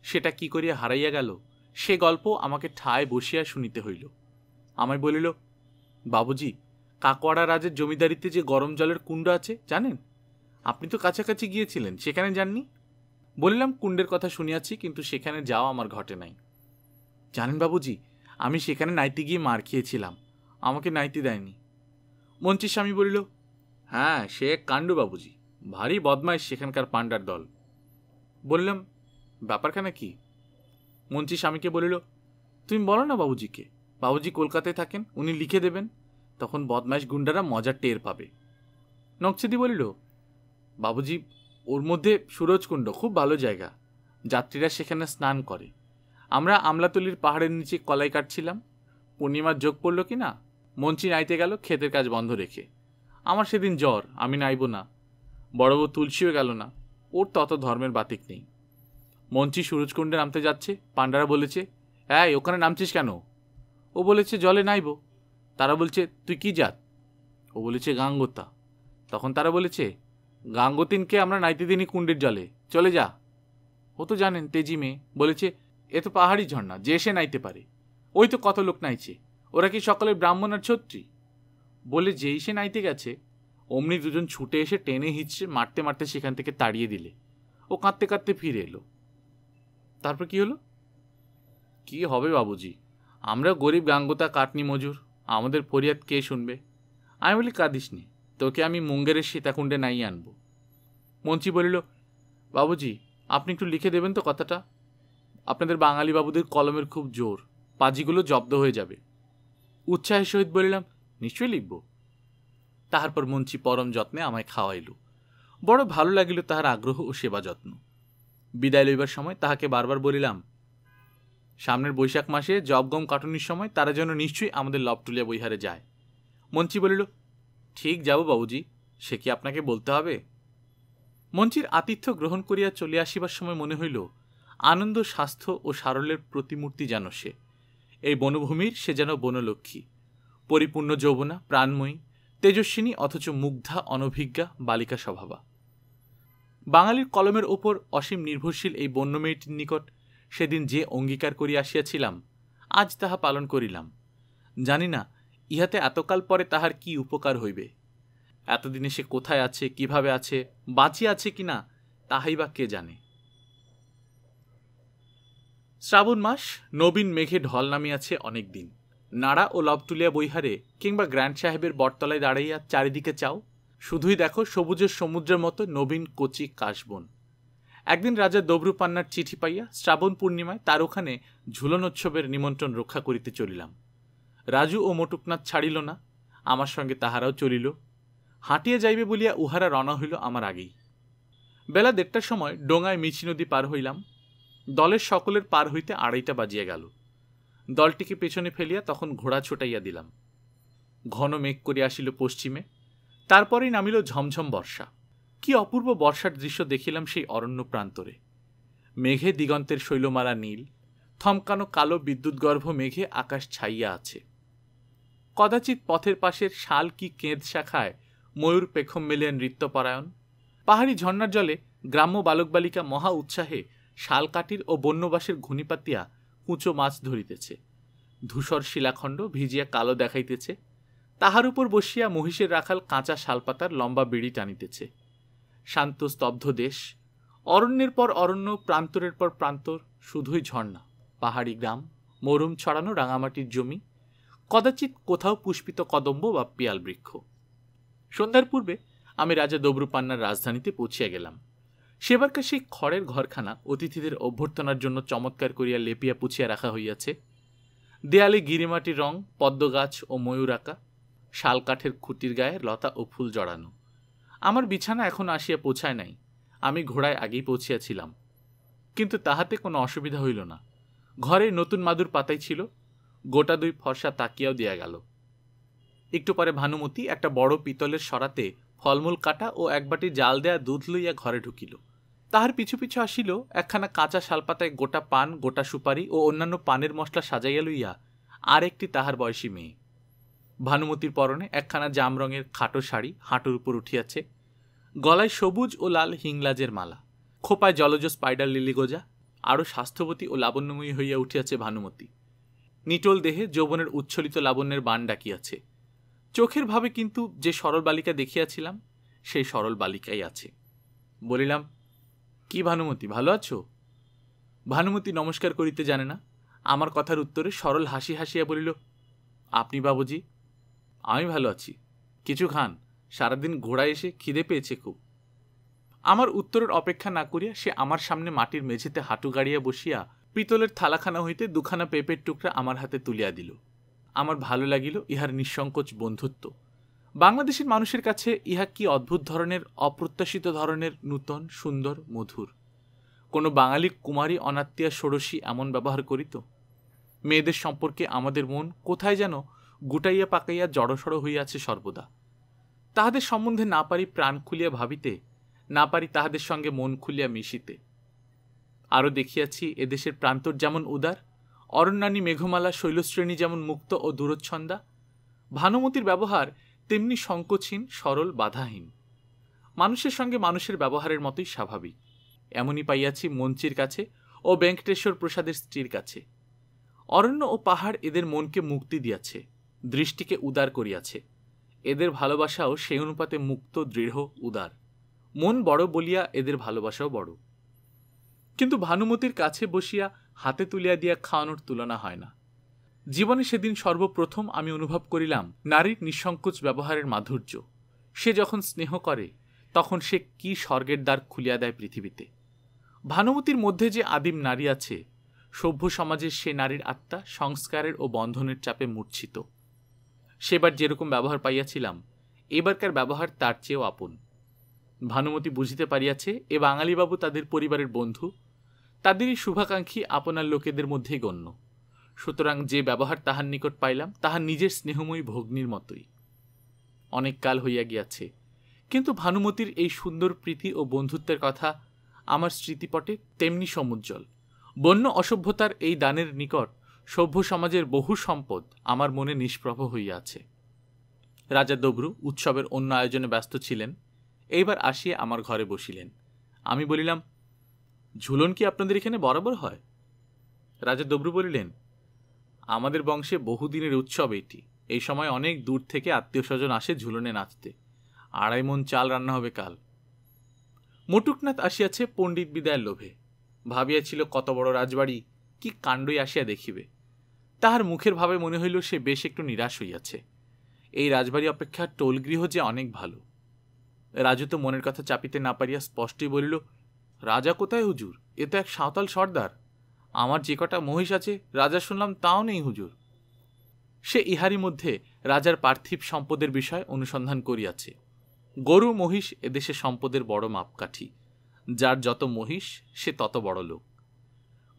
সেটা কি করিয়া হারাইয়া গেল, সে গল্প আমাকে ঠায় বসিয়া শুনিতে হইল। আমায় বলিল, বাবুজি কাকোয়াড়া রাজের জমিদারিতে যে গরম জলের কুণ্ড আছে, জানেন? আপনি তো কাছাকাছি গিয়েছিলেন, সেখানে যাননি? বললাম, কুণ্ডের কথা শুনিয়াছি, কিন্তু সেখানে যাওয়া আমার ঘটে নাই। জানেন বাবুজি, আমি সেখানে নাইতে গিয়ে মার খেয়েছিলাম, আমাকে নাইতে দেয়নি। মঞ্চির স্বামী বলিল হ্যাঁ সে এক কাণ্ড বাবুজি, ভারী বদমাইশ সেখানকার পাণ্ডার দল। বললাম, ব্যাপারখানা কি? মঞ্চি স্বামীকে বলিল, তুমি বলো না বাবুজিকে, বাবুজি কলকাতায় থাকেন, উনি লিখে দেবেন। তখন বদমাইশ গুন্ডারা মজার টের পাবে। নকছেদি বলিল, বাবুজি, ওর মধ্যে সুরজকুণ্ড, খুব ভালো জায়গা। যাত্রীরা সেখানে স্নান করে। আমরা আমলাতলির পাহাড়ের নিচে কলাই কাটছিলাম। পূর্ণিমার যোগ পড়ল কি না? মঞ্চি নাইতে গেল, ক্ষেতের কাজ বন্ধ রেখে। আমার সেদিন জ্বর, আমি নাইব না। বড় বউ তুলসীও গেল না। ওর তত ধর্মের বাতিক নেই। মঞ্চি সুরজকুণ্ডে নামতে যাচ্ছে। পাণ্ডারা বলেছে হ্যাঁ ওখানে নামছিস কেন? ও বলেছে, জলে নাইব। তারা বলছে, তুই কি জাত? ও বলেছে, গাঙ্গোতা। তখন তারা বলেছে, গাঙ্গতিনকে আমরা নাইতে দিনই কুণ্ডের জলে, চলে যা। ও তো জানেন, তেজি মেয়ে, বলেছে, এ তো পাহাড়ি ঝর্ণা, যে সে নাইতে পারে। ওই তো কত লোক নাইছে, ওরা কি সকলে ব্রাহ্মণ আর ছত্রী? বলে, যেই সে নাইতে গেছে, অমনি দুজন ছুটে এসে টেনে হিঁচড়ে মারতে মারতে সেখান থেকে তাড়িয়ে দিলে। ও কাঁদতে কাঁদতে ফিরে এলো। তারপর কি হলো? কি হবে বাবুজি, আমরা গরিব গাঙ্গতা কাটনি মজুর আমাদের ফরিয়াদ কে শুনবে? আমি বলি কাঁদিস নি তোকে আমি মুঙ্গেরের সীতাকুণ্ডে নাই আনব। মঞ্চি বলিল, বাবুজি, আপনি একটু লিখে দেবেন তো কথাটা? আপনাদের বাঙালি বাবুদের কলমের খুব জোর, পাজিগুলো জব্দ হয়ে যাবে। উৎসাহের সহিত বলিলাম, নিশ্চয়ই লিখব। তাহার পর মঞ্চি পরম যত্নে আমায় খাওয়াইল। বড় ভালো লাগিল তাহার আগ্রহ ও সেবা যত্ন। বিদায় লইবার সময় তাহাকে বারবার বলিলাম সামনের বৈশাখ মাসে জবগম কাটুনির সময় তারা যেন নিশ্চয়ই আমাদের লব লবটুলিয়া বৈহারে যায়। মঞ্চি বলিল, ঠিক যাব বাবুজি, সে কি আপনাকে বলতে হবে? মঞ্চির আতিথ্য গ্রহণ করিয়া চলে আসিবার সময় মনে হইল, আনন্দ, স্বাস্থ্য ও সারল্যের প্রতিমূর্তি যেন সে। এই বনভূমির সে যেন বনলক্ষ্মী। পরিপূর্ণ যৌবনা, প্রাণময়ী, তেজস্বিনী অথচ মুগ্ধা, অনভিজ্ঞা, বালিকা স্বভাবা। বাঙালির কলমের ওপর অসীম নির্ভরশীল এই বন্য মেয়েটির নিকট সেদিন যে অঙ্গীকার করিয়া আসিয়াছিলাম, আজ তাহা পালন করিলাম। জানি না, ইহাতে এতকাল পরে তাহার কি উপকার হইবে। এতদিনে সে কোথায় আছে, কীভাবে আছে বাঁচিয়ে আছে কিনা, তাহাই বা কে জানে। শ্রাবণ মাস নবীন মেঘে ঢল নামিয়াছে অনেক দিন। নাড়া ও লবটুলিয়া বইহারে কিংবা গ্র্যান্ড সাহেবের বটতলায় দাঁড়াইয়া চারিদিকে চাও। শুধুই দেখো সবুজের সমুদ্রের মতো নবীন কচি কাশবন। একদিন রাজা দবরুপান্নার চিঠি পাইয়া শ্রাবণ পূর্ণিমায় তার ওখানে ঝুলনোৎসবের নিমন্ত্রণ রক্ষা করিতে চলিলাম। রাজু ও মটুকনাথ ছাড়িল না, আমার সঙ্গে তাহারাও চলিল। হাঁটিয়া যাইবে বলিয়া উহারা রওনা হইল আমার আগেই। বেলা দেড়টার সময় ডোঙায় মিছি নদী পার হইলাম। দলের সকলের পার হইতে আড়াইটা বাজিয়া গেল। দলটিকে পেছনে ফেলিয়া তখন ঘোড়া ছোটাইয়া দিলাম। ঘন মেঘ করিয়া আসিল পশ্চিমে, তারপরেই নামিল ঝমঝম বর্ষা। কি অপূর্ব বর্ষার দৃশ্য দেখিলাম সেই অরণ্য প্রান্তরে। মেঘে দিগন্তের শৈলমালা নীল, থমকানো কালো বিদ্যুৎগর্ভ মেঘে আকাশ ছাইয়া আছে। কদাচিৎ পথের পাশের শাল কি কেঁদ শাখায় ময়ূর পেখম মেলিয়া নৃত্যপরায়ণ? পাহাড়ি ঝর্ণার জলে গ্রাম্য বালক বালিকা মহা উৎসাহে শালকাটির ও বন্যবাসের ঘুনিপাতিয়া কুঁচো মাছ ধরিতেছে। ধূসর শিলাখণ্ড ভিজিয়া কালো দেখাইতেছে। তাহার উপর বসিয়া মহিষের রাখাল কাঁচা শালপাতার লম্বা বিড়ি টানিতেছে। শান্ত, স্তব্ধ দেশ। অরণ্যের পর অরণ্য, প্রান্তরের পর প্রান্তর, শুধুই ঝর্ণা। পাহাড়ি গ্রাম, মরুম ছড়ানো রাঙামাটির জমি, কদাচিৎ কোথাও পুষ্পিত কদম্ব বা পিয়াল বৃক্ষ। সন্ধ্যার পূর্বে আমি রাজা দবরুপান্নার রাজধানীতে পৌঁছিয়া গেলাম। সেবারকার সেই খড়ের ঘরখানা অতিথিদের অভ্যর্থনার জন্য চমৎকার করিয়া লেপিয়া পুছিয়া রাখা হইয়াছে। দেয়ালে গিরিমাটির রং, পদ্মগাছ ও ময়ূর আঁকা, শাল কাঠের খুঁটির গায়ে লতা ও ফুল জড়ানো। আমার বিছানা এখন আসিয়া পৌঁছায় নাই। আমি ঘোড়ায় আগেই পৌঁছিয়াছিলাম। কিন্তু তাহাতে কোনো অসুবিধা হইল না। ঘরে নতুন মাদুর পাতাই ছিল। গোটা দুই ফর্সা তাকিয়াও দেয়া গেল। একটু পরে ভানুমতি একটা বড় পিতলের সরাতে ফলমূল কাটা ও একবাটি জাল দেয়া দুধ লইয়া ঘরে ঢুকিল। তাহার পিছু পিছু আসিল একখানা কাঁচা শালপাতায় গোটা পান, গোটা সুপারি ও অন্যান্য পানের মশলা সাজাইয়া লইয়া আর একটি তাহার বয়সী মেয়ে। ভানুমতির পরনে একখানা জাম রঙের খাটো শাড়ি হাঁটুর উপর উঠিয়াছে। গলায় সবুজ ও লাল হিংলাজের মালা। খোপায় জলজ স্পাইডার লিলি গোজা। আরও স্বাস্থ্যবতী ও লাবণ্যময়ী হইয়া উঠিয়াছে ভানুমতি। নিটল দেহে যৌবনের উচ্ছলিত লাবণ্যের বান ডাকিয়াছে। চোখের ভাবে কিন্তু যে সরল বালিকা দেখিয়াছিলাম, সেই সরল বালিকাই আছে। বলিলাম, কি ভানুমতি, ভালো আছো? ভানুমতি নমস্কার করিতে জানে না। আমার কথার উত্তরে সরল হাসি হাসিয়া বলিল, আপনি বাবুজি আমি ভালো আছি। কিছু খান। সারাদিন ঘোড়া এসে খিদে পেয়েছে খুব। আমার উত্তরের অপেক্ষা না করিয়া সে আমার সামনে মাটির মেঝেতে হাঁটু গাড়িয়া বসিয়া পিতলের থালাখানা হইতে দুখানা পেঁপের টুকরা আমার হাতে তুলিয়া দিল। আমার ভালো লাগিল ইহার নিঃসংকোচ বন্ধুত্ব। বাংলাদেশের মানুষের কাছে ইহা কি অদ্ভুত ধরনের, অপ্রত্যাশিত ধরনের, নূতন, সুন্দর, মধুর? কোনো বাঙালি কুমারী, অনাত্মীয়া, ষোড়শী এমন ব্যবহার করিত? মেয়েদের সম্পর্কে আমাদের মন কোথায় যেন গুটাইয়া পাকাইয়া জড়সড় হইয়াছে সর্বদা। তাহাদের সম্বন্ধে না পারি প্রাণ খুলিয়া ভাবিতে, না পারি তাহাদের সঙ্গে মন খুলিয়া মিশিতে। আরও দেখিয়াছি, এদেশের প্রান্তর যেমন উদার, অরণ্যানী মেঘমালা শৈলশ্রেণী যেমন মুক্ত ও দূরচ্ছন্দা, ভানুমতির ব্যবহার তেমনি সংকোচহীন, সরল, বাধাহীন। মানুষের সঙ্গে মানুষের ব্যবহারের মতোই স্বাভাবিক। এমনই পাইয়াছি মঞ্চির কাছে ও বেঙ্কটেশ্বর প্রসাদের স্ত্রীর কাছে। অরণ্য ও পাহাড় এদের মনকে মুক্তি দিয়াছে। দৃষ্টিকে উদার করিয়াছে। এদের ভালোবাসাও সেই অনুপাতে মুক্ত, দৃঢ়, উদার। মন বড় বলিয়া এদের ভালোবাসাও বড়। কিন্তু ভানুমতির কাছে বসিয়া হাতে তুলিয়া দিয়া খাওয়ানোর তুলনা হয় না। জীবনে সেদিন সর্বপ্রথম আমি অনুভব করিলাম নারীর নিঃসংকোচ ব্যবহারের মাধুর্য। সে যখন স্নেহ করে, তখন সে কি স্বর্গের দ্বার খুলিয়া দেয় পৃথিবীতে। ভানুমতির মধ্যে যে আদিম নারী আছে, সভ্য সমাজের সে নারীর আত্মা সংস্কারের ও বন্ধনের চাপে মূর্ছিত। সেবার যেরকম ব্যবহার পাইয়াছিলাম, এবারকার ব্যবহার তার চেয়েও আপন। ভানুমতি বুঝিতে পারিয়াছে, এ বাঙালিবাবু তাদের পরিবারের বন্ধু, তাদেরই শুভাকাঙ্ক্ষী আপনার লোকেদের মধ্যেই গণ্য। সুতরাং যে ব্যবহার তাহার নিকট পাইলাম, তাহার নিজের স্নেহময়ী ভগ্নির মতোই। অনেক কাল হইয়া গিয়াছে, কিন্তু ভানুমতির এই সুন্দর প্রীতি ও বন্ধুত্বের কথা আমার স্মৃতিপটে তেমনি সমুজ্জ্বল। বন্য অসভ্যতার এই দানের নিকট সভ্য সমাজের বহু সম্পদ আমার মনে নিষ্প্রভ হইয়াছে। রাজা দবরু উৎসবের অন্য আয়োজনে ব্যস্ত ছিলেন। এইবার আসিয়া আমার ঘরে বসিলেন। আমি বলিলাম, ঝুলন কি আপনাদের এখানে বরাবর হয়? রাজা দবরু বলিলেন, আমাদের বংশে বহুদিনের উৎসব এটি। এই সময় অনেক দূর থেকে আত্মীয় স্বজন আসে ঝুলনে নাচতে। আড়াই মন চাল রান্না হবে কাল। মটুকনাথ আসিয়াছে পণ্ডিত বিদায়ের লোভে। ভাবিয়াছিল, কত বড় রাজবাড়ি, কি কাণ্ডই আসিয়া দেখিবে? তাহার মুখের ভাবে মনে হইল সে বেশ একটু নিরাশ হইয়াছে। এই রাজবাড়ি অপেক্ষা টোলগৃহ যে অনেক ভালো। রাজু তো মনের কথা চাপিতে না পারিয়া স্পষ্টই বলিল, রাজা কোথায় হুজুর? এ তো এক সাঁওতাল সর্দার। আমার যে কটা মহিষ আছে, রাজা শুনলাম তাও নেই হুজুর। সে ইহারি মধ্যে রাজার পার্থিব সম্পদের বিষয় অনুসন্ধান করিয়াছে। গরু, মহিষ এদেশে সম্পদের বড় মাপকাঠি। যার যত মহিষ, সে তত বড় লোক।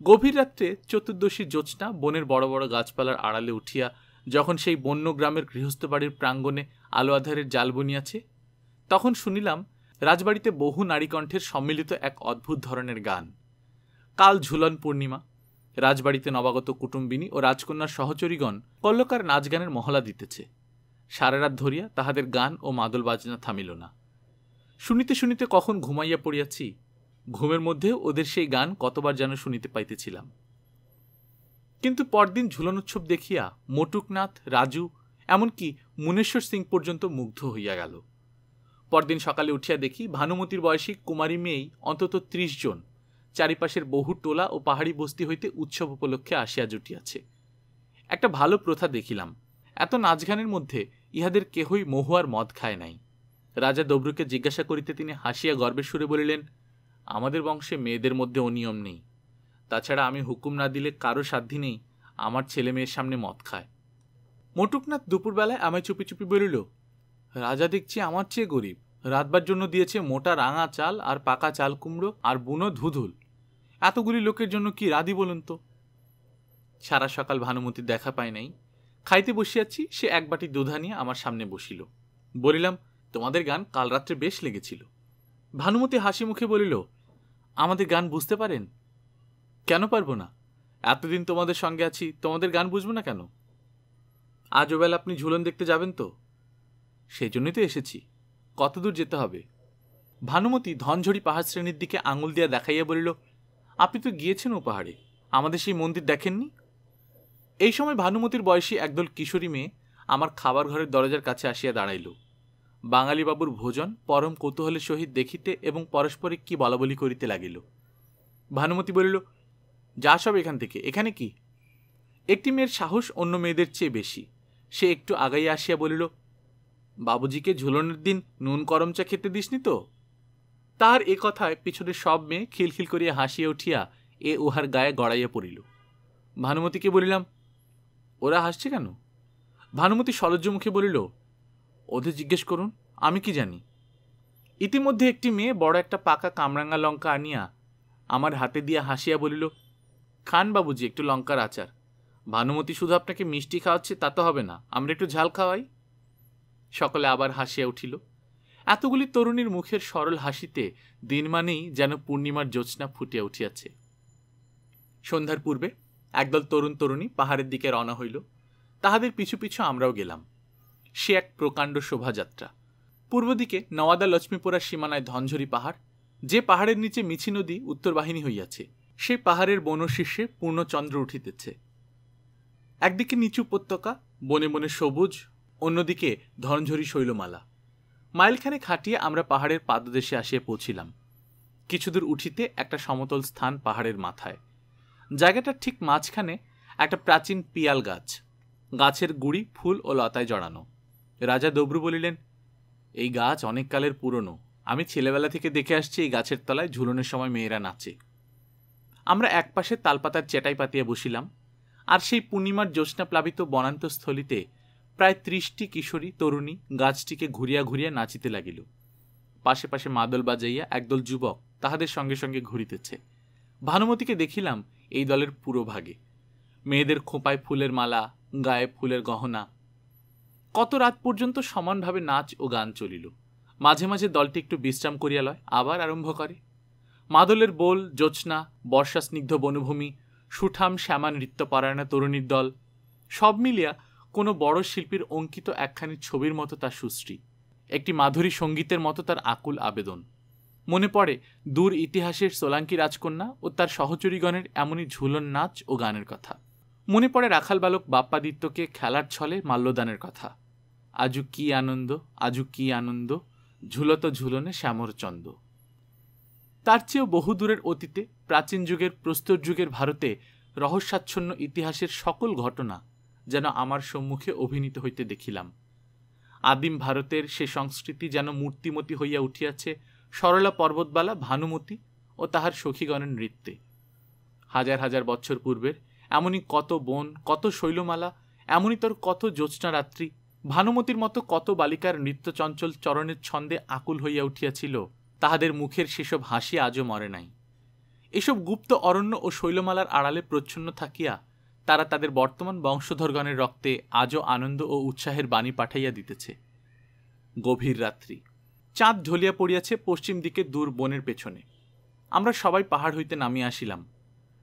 গভীর রাত্রে চতুর্দশী জ্যোৎস্না বনের বড় বড় গাছপালার আড়ালে উঠিয়া যখন সেই বন্য গ্রামের গৃহস্থ বাড়ির প্রাঙ্গণে আলো আধারের জাল বনিয়াছে, তখন শুনিলাম রাজবাড়িতে বহু নারীকণ্ঠের সম্মিলিত এক অদ্ভুত ধরনের গান। কাল ঝুলন পূর্ণিমা, রাজবাড়িতে নবাগত কুটুম্বিনী ও রাজকন্যার সহচরীগণ কল্লকার নাচ গানের মহলা দিতেছে। সারা রাত ধরিয়া তাহাদের গান ও মাদল বাজনা থামিল না। শুনিতে শুনিতে কখন ঘুমাইয়া পড়িয়াছি ঘুমের মধ্যে ওদের সেই গান কতবার যেন শুনিতে পাইতেছিলাম। কিন্তু পরদিন ঝুলন উৎসব দেখিয়া মটুকনাথ, রাজু, এমনকি মুনেশ্বর সিং পর্যন্ত মুগ্ধ হইয়া গেল। পরদিন সকালে উঠিয়া দেখি ভানুমতির বয়সী কুমারী মেয়েই অন্তত ত্রিশ জন, চারিপাশের বহু টোলা ও পাহাড়ি বস্তি হইতে উৎসব উপলক্ষে আসিয়া জুটিয়াছে। একটা ভালো প্রথা দেখিলাম, এত নাচগানের মধ্যে ইহাদের কেহই মহুয়ার মদ খায় নাই। রাজা দব্রুকে জিজ্ঞাসা করিতে তিনি হাসিয়া গর্বের সুরে বলিলেন আমাদের বংশে মেয়েদের মধ্যে অনিয়ম নেই। তাছাড়া আমি হুকুম না দিলে কারও সাধ্যি নেই, আমার ছেলে মেয়ের সামনে মদ খায়। মটুকনাথ দুপুরবেলায় আমায় চুপি চুপি বলিল, রাজা দেখছি আমার চেয়ে গরিব। রাতবার জন্য দিয়েছে মোটা রাঙা চাল আর পাকা চাল কুমড়ো আর বুনো ধুধুল। এতগুলি লোকের জন্য কি রাধি বলুন তো? সারা সকাল ভানুমতির দেখা পায় নাই। খাইতে বসিয়াছি, সে এক বাটি দুধা নিয়ে আমার সামনে বসিল। বলিলাম, তোমাদের গান কাল রাত্রে বেশ লেগেছিল। ভানুমতি হাসি মুখে বলিল, আমাদের গান বুঝতে পারেন? কেন পারব না? এতদিন তোমাদের সঙ্গে আছি, তোমাদের গান বুঝব না কেন? আজ ওবেলা আপনি ঝুলন দেখতে যাবেন তো? সেই জন্যই তো এসেছি। কত দূর যেতে হবে? ভানুমতি ধনঝড়ি পাহাড় শ্রেণির দিকে আঙুল দিয়া দেখাইয়া বলিল, আপনি তো গিয়েছেন ও পাহাড়ে, আমাদের সেই মন্দির দেখেননি? এই সময় ভানুমতির বয়সী একদল কিশোরী মেয়ে আমার খাবার ঘরের দরজার কাছে আসিয়া দাঁড়াইল। বাঙালি বাবুর ভোজন পরম কৌতূহলের সহিত দেখিতে এবং পরস্পরে কি বলাবলি করিতে লাগিল। ভানুমতি বলিল, যা সব এখান থেকে, এখানে কি? একটি মেয়ের সাহস অন্য মেয়েদের চেয়ে বেশি। সে একটু আগাইয়া আসিয়া বলিল, বাবুজিকে ঝুলনের দিন নুন করম চা খেতে দিসনি তো? তার এ কথায় পিছনের সব মেয়ে খিলখিল করিয়া হাসিয়া উঠিয়া এ উহার গায়ে গড়াইয়া পড়িল। ভানুমতিকে বলিলাম, ওরা হাসছে কেন? ভানুমতি সলজ্জমুখে বলিল ওদের জিজ্ঞেস করুন, আমি কি জানি। ইতিমধ্যে একটি মেয়ে বড় একটা পাকা কামরাঙ্গা লঙ্কা আনিয়া আমার হাতে দিয়া হাসিয়া বলিল, খান বাবুজি, একটু লঙ্কার আচার। ভানুমতি শুধু আপনাকে মিষ্টি খাওয়াচ্ছে, তা তো হবে না, আমরা একটু ঝাল খাওয়াই। সকলে আবার হাসিয়া উঠিল। এতগুলি তরুণীর মুখের সরল হাসিতে দিন মানেই যেন পূর্ণিমার জ্যোৎস্না ফুটিয়া উঠিয়াছে। সন্ধ্যার পূর্বে একদল তরুণ তরুণী পাহাড়ের দিকে রওনা হইল। তাহাদের পিছু পিছু আমরাও গেলাম। সে এক প্রকাণ্ড শোভাযাত্রা। পূর্ব দিকে নওয়াদা লক্ষ্মীপুরা সীমানায় ধনঝরি পাহাড়, যে পাহাড়ের নিচে মিছি নদী উত্তর বাহিনী হইয়াছে, সেই পাহাড়ের বনশীর্ষে পূর্ণচন্দ্র উঠিতেছে। একদিকে নিচু উপত্যকা, বনে বনে সবুজ, অন্যদিকে ধনঝরি শৈলমালা। মাইলখানে খাটিয়ে আমরা পাহাড়ের পাদদেশে আসিয়া পৌঁছিলাম। কিছুদূর উঠিতে একটা সমতল স্থান পাহাড়ের মাথায়। জায়গাটার ঠিক মাঝখানে একটা প্রাচীন পিয়াল গাছ। গাছের গুড়ি ফুল ও লতায় জড়ানো। রাজা দব্রু বলিলেন, এই গাছ অনেক কালের পুরনো। আমি ছেলেবেলা থেকে দেখে আসছি এই গাছের তলায় ঝুলনের সময় মেয়েরা নাচে। আমরা একপাশে তালপাতার চেটাই পাতিয়া বসিলাম, আর সেই পূর্ণিমার জ্যোৎস্না প্লাবিত বনান্তস্থলিতে প্রায় ত্রিশটি কিশোরী, তরুণী গাছটিকে ঘুরিয়া ঘুরিয়া নাচিতে লাগিল। পাশে পাশে মাদল বাজাইয়া একদল যুবক তাহাদের সঙ্গে সঙ্গে ঘুরিতেছে। ভানুমতিকে দেখিলাম এই দলের পুরো ভাগে। মেয়েদের খোঁপায় ফুলের মালা, গায়ে ফুলের গহনা কত রাত পর্যন্ত সমানভাবে নাচ ও গান চলিল? মাঝে মাঝে দলটি একটু বিশ্রাম করিয়া লয়, আবার আরম্ভ করে। মাদলের বোল, জ্যোৎস্না বর্ষা স্নিগ্ধ বনভূমি, সুঠাম শ্যামা নৃত্যপরায়ণা তরুণীর দল, সব মিলিয়া কোনো বড় শিল্পীর অঙ্কিত একখানি ছবির মতো তার সুশ্রী একটি মাধুরী সঙ্গীতের মতো তার আকুল আবেদন। মনে পড়ে দূর ইতিহাসের সোলাঙ্কি রাজকন্যা ও তার সহচরীগণের এমনই ঝুলন নাচ ও গানের কথা। মনে পড়ে রাখাল বালক বাপ্পাদিত্যকে খেলার ছলে মাল্যদানের কথা। আজু কি আনন্দ, আজু কি আনন্দ, ঝুলত ঝুলনে শ্যামরচন্দ তার চেয়েও বহু দূরের অতীতে, প্রাচীন যুগের, প্রস্তর যুগের ভারতে রহস্যাচ্ছন্ন ইতিহাসের সকল ঘটনা যেন আমার সম্মুখে অভিনীত হইতে দেখিলাম। আদিম ভারতের সে সংস্কৃতি যেন মূর্তিমতি হইয়া উঠিয়াছে সরলা পর্বতবালা ভানুমতি ও তাহার সখীগণের নৃত্যে। হাজার হাজার বছর পূর্বের এমনই কত বন, কত শৈলমালা, এমনই তোর কত জ্যোৎস্না রাত্রি ভানুমতির মতো কত বালিকার নৃত্যচঞ্চল চরণের ছন্দে আকুল হইয়া উঠিয়াছিল, তাহাদের মুখের সেসব হাসি আজও মরে নাই। এসব গুপ্ত অরণ্য ও শৈলমালার আড়ালে প্রচ্ছন্ন থাকিয়া তারা তাদের বর্তমান বংশধরগণের রক্তে আজও আনন্দ ও উৎসাহের বাণী পাঠাইয়া দিতেছে। গভীর রাত্রি। চাঁদ ঢলিয়া পড়িয়াছে পশ্চিম দিকে দূর বনের পেছনে। আমরা সবাই পাহাড় হইতে নামিয়া আসিলাম।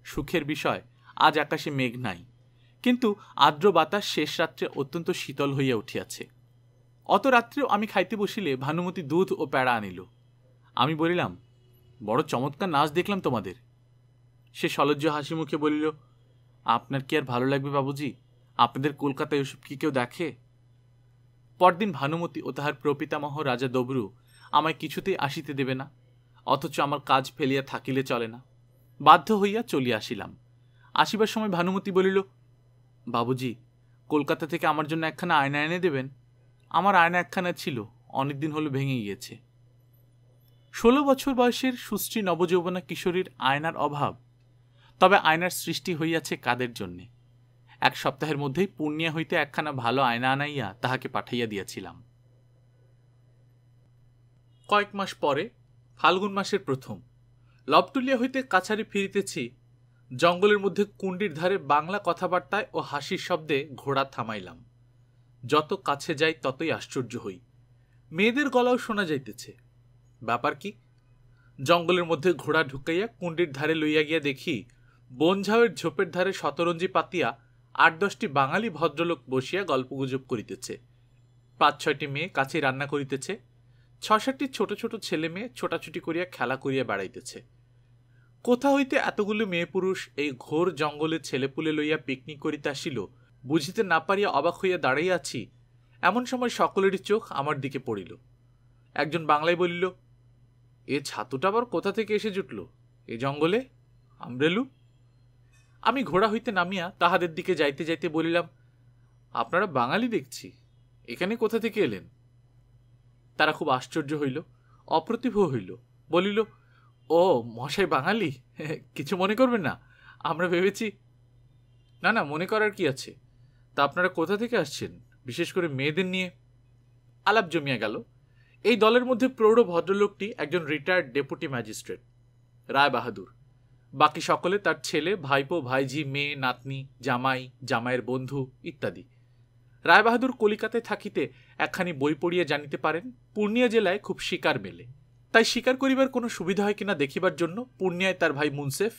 সুখের বিষয়, আজ আকাশে মেঘ নাই। কিন্তু আর্দ্র বাতাস শেষ রাত্রে অত্যন্ত শীতল হইয়া উঠিয়াছে। অত রাত্রেও আমি খাইতে বসিলে ভানুমতি দুধ ও প্যাড়া আনিল। আমি বলিলাম, বড় চমৎকার নাচ দেখলাম তোমাদের। সে সলজ্জ হাসি মুখে বলিল, আপনার কি আর ভালো লাগবে বাবুজি? আপনাদের কলকাতায় ওসব কি কেউ দেখে? পরদিন ভানুমতি ও তাহার প্রপিতামহ রাজা দবরু আমায় কিছুতেই আসিতে দেবে না, অথচ আমার কাজ ফেলিয়া থাকিলে চলে না। বাধ্য হইয়া চলিয়া আসিলাম। আসিবার সময় ভানুমতি বলিল বাবুজি, কলকাতা থেকে আমার জন্য একখানা আয়না এনে দেবেন। আমার আয়না একখানা ছিল, অনেকদিন হলো ভেঙে গিয়েছে ষোলো বছর বয়সের সুশ্রী নবযৌবনা কিশোরীর আয়নার অভাব, তবে আয়নার সৃষ্টি হইয়াছে কাদের জন্যে? এক সপ্তাহের মধ্যেই পূর্ণিয়া হইতে একখানা ভালো আয়না আনাইয়া তাহাকে পাঠাইয়া দিয়াছিলাম। কয়েক মাস পরে, ফাল্গুন মাসের প্রথম, লবটুলিয়া হইতে কাছারি ফিরিতেছি জঙ্গলের মধ্যে কুণ্ডির ধারে বাংলা কথাবার্তায় ও হাসির শব্দে ঘোড়া থামাইলাম। যত কাছে যাই ততই আশ্চর্য হই। মেয়েদের গলাও শোনা যাইতেছে। ব্যাপার কি? জঙ্গলের মধ্যে ঘোড়া ঢুকাইয়া কুণ্ডির ধারে লইয়া গিয়া দেখি বনঝাওয়ের ঝোপের ধারে শতরঞ্জি পাতিয়া আট দশটি বাঙালি ভদ্রলোক বসিয়া গল্পগুজব করিতেছে। পাঁচ ছয়টি মেয়ে কাছে রান্না করিতেছে। ছ সাতটি ছোট ছোট ছেলে মেয়ে ছোটাছুটি করিয়া খেলা করিয়া বেড়াইতেছে। কোথা হইতে এতগুলো মেয়ে পুরুষ এই ঘোর জঙ্গলে ছেলেপুলে লইয়া পিকনিক করিতে আসিল, বুঝিতে না পারিয়া অবাক হইয়া দাঁড়াইয়া আছি। এমন সময় সকলেরই চোখ আমার দিকে পড়িল। একজন বাংলায় বলিল, এ ছাতুটা আবার কোথা থেকে এসে জুটল? এ জঙ্গলে? আমরেলু? আমি ঘোড়া হইতে নামিয়া তাহাদের দিকে যাইতে যাইতে বলিলাম, আপনারা বাঙালি দেখছি, এখানে কোথা থেকে এলেন? তারা খুব আশ্চর্য হইল, অপ্রতিভ হইল, বলিল ও, মশাই বাঙালি? কিছু মনে করবেন না। আমরা ভেবেছি, না না, মনে করার কি আছে? তা আপনারা কোথা থেকে আসছেন? বিশেষ করে মেয়েদের নিয়ে? আলাপ জমিয়া গেল। এই দলের মধ্যে প্রৌঢ় ভদ্রলোকটি একজন retired deputy magistrate Rai Bahadur. বাকি সকলে তার ছেলে, ভাইপো, ভাইঝি, মেয়ে, নাতনি, জামাই, জামাইয়ের বন্ধু ইত্যাদি। রায়বাহাদুর কলিকাতায় থাকিতে একখানি বই পড়িয়া জানিতে পারেন। পূর্ণিয়া জেলায় খুব শিকার মেলে। তাই শিকার করিবার কোনো সুবিধা হয় কিনা দেখিবার জন্য পূর্ণিয়ায় তার ভাই মুনসেফ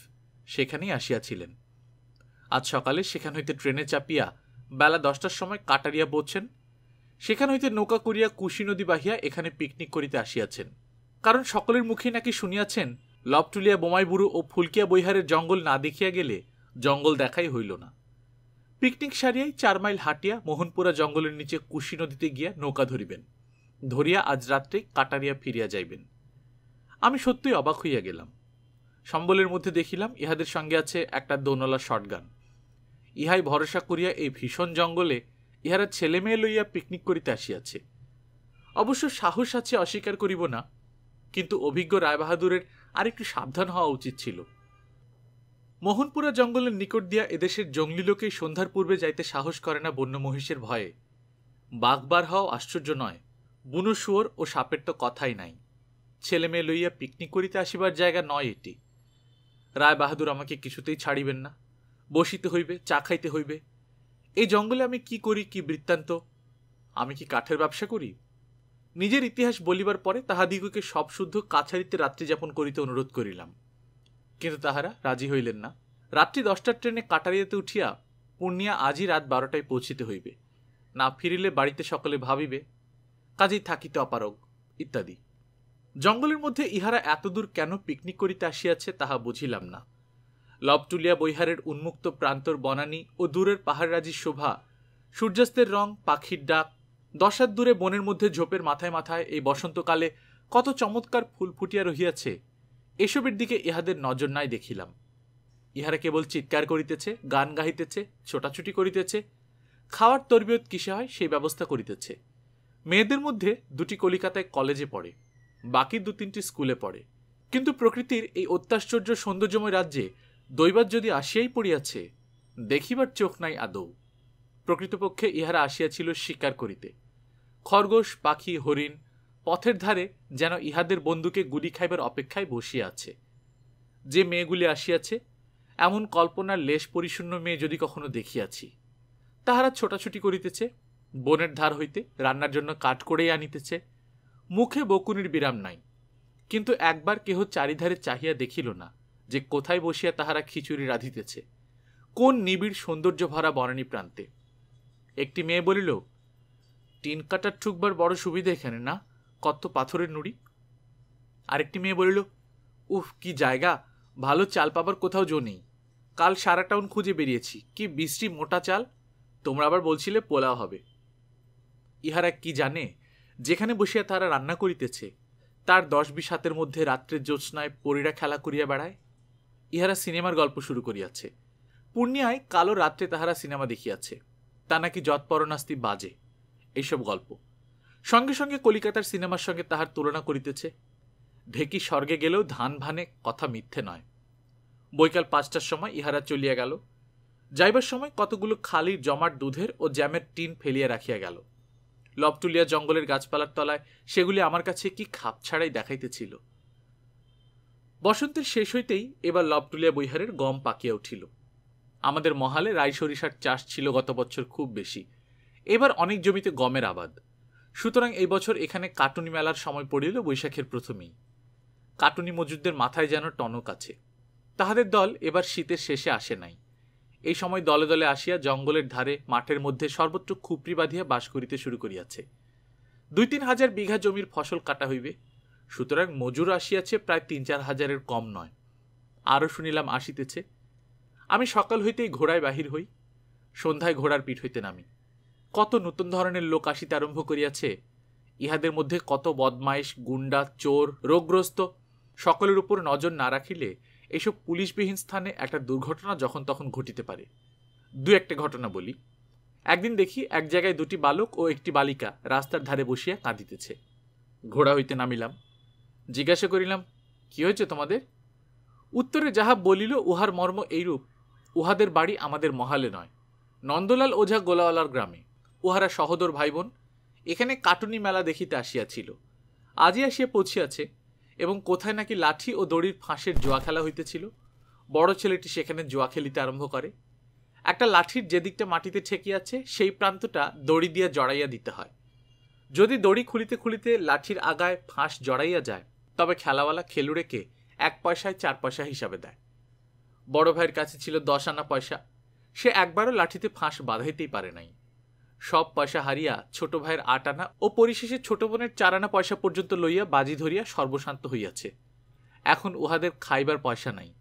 সেখানেই আসিয়াছিলেন। আজ সকালে সেখান হইতে ট্রেনে চাপিয়া বেলা দশটার সময় কাটারিয়া পৌঁছেন সেখান হইতে নৌকা করিয়া কুশি নদী বাহিয়া এখানে পিকনিক করিতে আসিয়াছেন। কারণ সকলের মুখে নাকি শুনিয়াছেন লবটুলিয়া বোমাইবুড়ু ও ফুলকিয়া বৈহারের জঙ্গল না দেখিয়া গেলে জঙ্গল দেখাই হইল না। পিকনিক সারিয়াই চার মাইল হাঁটিয়া মোহনপুরা জঙ্গলের নিচে কুশি নদীতে গিয়া নৌকা ধরিবেন। ধরিয়া আজ রাত্রে কাটারিয়া ফিরিয়া যাইবেন। আমি সত্যিই অবাক হইয়া গেলাম। সম্বলের মধ্যে দেখিলাম ইহাদের সঙ্গে আছে একটা দোনলা শটগান। ইহাই ভরসা করিয়া এই ভীষণ জঙ্গলে ইহারা ছেলে মেয়ে লইয়া পিকনিক করিতে আসিয়াছে। অবশ্য সাহস আছে অস্বীকার করিব না, কিন্তু অভিজ্ঞ রায়বাহাদুরের আর একটু সাবধান হওয়া উচিত ছিল। মোহনপুরা জঙ্গলের নিকট দিয়া এদেশের জঙ্গলি লোকেই সন্ধ্যার পূর্বে যাইতে সাহস করে না বন্য মহিষের ভয়ে। বাঘবার হওয়া আশ্চর্য নয়, বুনো শুয়োর ও সাপের তো কথাই নাই। ছেলে মেয়ে লইয়া পিকনিক করিতে আসিবার জায়গা নয় এটি। রায় বাহাদুর আমাকে কিছুতেই ছাড়িবেন না। বসিতে হইবে, চা খাইতে হইবে। এই জঙ্গলে আমি কি করি, কি বৃত্তান্ত? আমি কি কাঠের ব্যবসা করি? নিজের ইতিহাস বলিবার পরে তাহাদিগকে সব শুদ্ধ কাছারিতে রাত্রি যাপন করিতে অনুরোধ করিলাম। কিন্তু তাহারা রাজি হইলেন না। রাত্রি দশটার ট্রেনে কাটারিয়াতে উঠিয়া পূর্ণিয়া আজই রাত বারোটায় পৌঁছিতে হইবে। না ফিরিলে বাড়িতে সকলে ভাবিবে, কাজেই থাকিতে অপারগ, ইত্যাদি। জঙ্গলের মধ্যে ইহারা এতদূর কেন পিকনিক করিতে আসিয়াছে তাহা বুঝিলাম না। লবটুলিয়া বৈহারের উন্মুক্ত প্রান্তর বনানী ও দূরের পাহাড়রাজির শোভা, সূর্যাস্তের রং, পাখির ডাক, দশার দূরে বনের মধ্যে ঝোপের মাথায় মাথায় এই বসন্তকালে কত চমৎকার ফুল ফুটিয়া রহিয়াছে, এসবের দিকে ইহাদের নজর নাই দেখিলাম। ইহারা কেবল চিৎকার করিতেছে, গান গাহিতেছে, ছোটাছুটি করিতেছে, খাওয়ার তরবিয়ত কিসে হয় সেই ব্যবস্থা করিতেছে। মেয়েদের মধ্যে দুটি কলিকাতায় কলেজে পড়ে। বাকি দু তিনটি স্কুলে পড়ে। কিন্তু প্রকৃতির এই অত্যাশ্চর্য সৌন্দর্যময় রাজ্যে দৈবাত যদি আসিয়াই পড়িয়াছে, দেখিবার চোখ নাই আদৌ। প্রকৃতপক্ষে ইহারা আসিয়াছিল শিকার করিতে। খরগোশ, পাখি, হরিণ পথের ধারে যেন ইহাদের বন্ধুকে গুলি খাইবার অপেক্ষায় বসিয়া আছে। যে মেয়েগুলি আসিয়াছে, এমন কল্পনার লেশ পরিশূন্য মেয়ে যদি কখনো দেখিয়াছি, তাহারা ছোটাছুটি করিতেছে, বনের ধার হইতে রান্নার জন্য কাঠ করেই আনিতেছে মুখে বকুনির বিরাম নাই। কিন্তু একবার কেহ চারিধারে চাহিয়া দেখিল না যে কোথায় বসিয়া তাহারা খিচুড়ি রাঁধিতেছে। কোন নিবিড় সৌন্দর্য ভরা বনানী প্রান্তে। একটি মেয়ে বলিল, টিন কাটার ঠুকবার বড় সুবিধা এখানে না? কত পাথরের নুড়ি? আরেকটি মেয়ে বলিল, উফ, কি জায়গা! ভালো চাল পাবার কোথাও জো নেই। কাল সারা টাউন খুঁজে বেরিয়েছি। কি বৃষ্টি মোটা চাল! তোমরা আবার বলছিলে পোলাও হবে। ইহারা কি জানে? যেখানে বসিয়া তারা রান্না করিতেছে, তার দশ বিশ হাতের মধ্যে রাত্রের জ্যোৎস্নায় পরীরা খেলা করিয়া বেড়ায়। ইহারা সিনেমার গল্প শুরু করিয়াছে। পূর্ণিয়ায় কালো রাত্রে তাহারা সিনেমা দেখিয়াছে। তা নাকি যৎপরনাস্তি বাজে, এইসব গল্প। সঙ্গে সঙ্গে কলিকাতার সিনেমার সঙ্গে তাহার তুলনা করিতেছে। ঢেকি স্বর্গে গেলেও ধান ভানে কথা মিথ্যে নয়। বৈকাল পাঁচটার সময় ইহারা চলিয়া গেল। যাইবার সময় কতগুলো খালি জমাট দুধের ও জ্যামের টিন ফেলিয়া রাখিয়া গেল। লবটুলিয়া জঙ্গলের গাছপালার তলায় সেগুলি আমার কাছে কি খাপ ছাড়াই দেখাইতেছিল। বসন্তের শেষ হইতেই এবার লবটুলিয়া বৈহারের গম পাকিয়া উঠিল। আমাদের মহালে রাই সরিষার চাষ ছিল গত বছর খুব বেশি। এবার অনেক জমিতে গমের আবাদ। সুতরাং এই বছর এখানে কাটুনি মেলার সময় পড়িল বৈশাখের প্রথমেই। কাটুনি মজুদদের মাথায় যেন টনক আছে। তাহাদের দল এবার শীতের শেষে আসে নাই। এই সময় দলে দলে আসিয়া জঙ্গলের ধারে মাঠের মধ্যে সর্বত্র খুপড়ি বাঁধিয়া বাস করিতে শুরু করিয়াছে। দুই তিন হাজার বিঘা জমির ফসল কাটা হইবে, সুতরাং মজুর আসিয়াছে প্রায় তিন চার হাজারের কম নয়। আরও শুনিলাম আসিতেছে, আমি সকাল হইতেই ঘোড়ায় বাহির হই, সন্ধ্যায় ঘোড়ার পিঠ হইতে নামি। কত নতুন ধরনের লোক আসিতে আরম্ভ করিয়াছে, ইহাদের মধ্যে কত বদমাইশ গুন্ডা, চোর, রোগগ্রস্ত, সকলের উপর নজর না রাখিলে এসব পুলিশবিহীন স্থানে একটা দুর্ঘটনা যখন তখন ঘটিতে পারে। দু একটা ঘটনা বলি। একদিন দেখি এক জায়গায় দুটি বালক ও একটি বালিকা রাস্তার ধারে বসিয়া কাঁদিতেছে। ঘোড়া হইতে নামিলাম। জিজ্ঞাসা করিলাম, কি হয়েছে তোমাদের? উত্তরে যাহা বলিল, উহার মর্ম এইরূপ, উহাদের বাড়ি আমাদের মহালে নয়। নন্দলাল ওঝা গোলাওয়ালার গ্রামে। উহারা সহদর ভাই বোন এখানে কাটুনি মেলা দেখিতে আসিয়াছিল। আজই আসিয়া পৌঁছিয়াছে। এবং কোথায় নাকি লাঠি ও দড়ির ফাঁসের জোয়া খেলা হইতেছিল? বড় ছেলেটি সেখানে জোয়া খেলিতে আরম্ভ করে। একটা লাঠির যে দিকটা মাটিতে ঠেকিয়াছে, সেই প্রান্তটা দড়ি দিয়া জড়াইয়া দিতে হয়। যদি দড়ি খুলিতে খুলিতে লাঠির আগায় ফাঁস জড়াইয়া যায়, তবে খেলাওয়ালা খেলুড়েকে এক পয়সায় চার পয়সা হিসাবে দেয়। বড় ভাইয়ের কাছে ছিল দশ আনা পয়সা। সে একবারও লাঠিতে ফাঁস বাঁধাইতেই পারে নাই। সব পয়সা হারিয়া ছোট ভাইয়ের আট আনা ও পরিশেষে ছোট বোনের চার আনা পয়সা পর্যন্ত লইয়া বাজি ধরিয়া সর্বশান্ত হইয়াছে। এখন উহাদের খাইবার পয়সা নাই।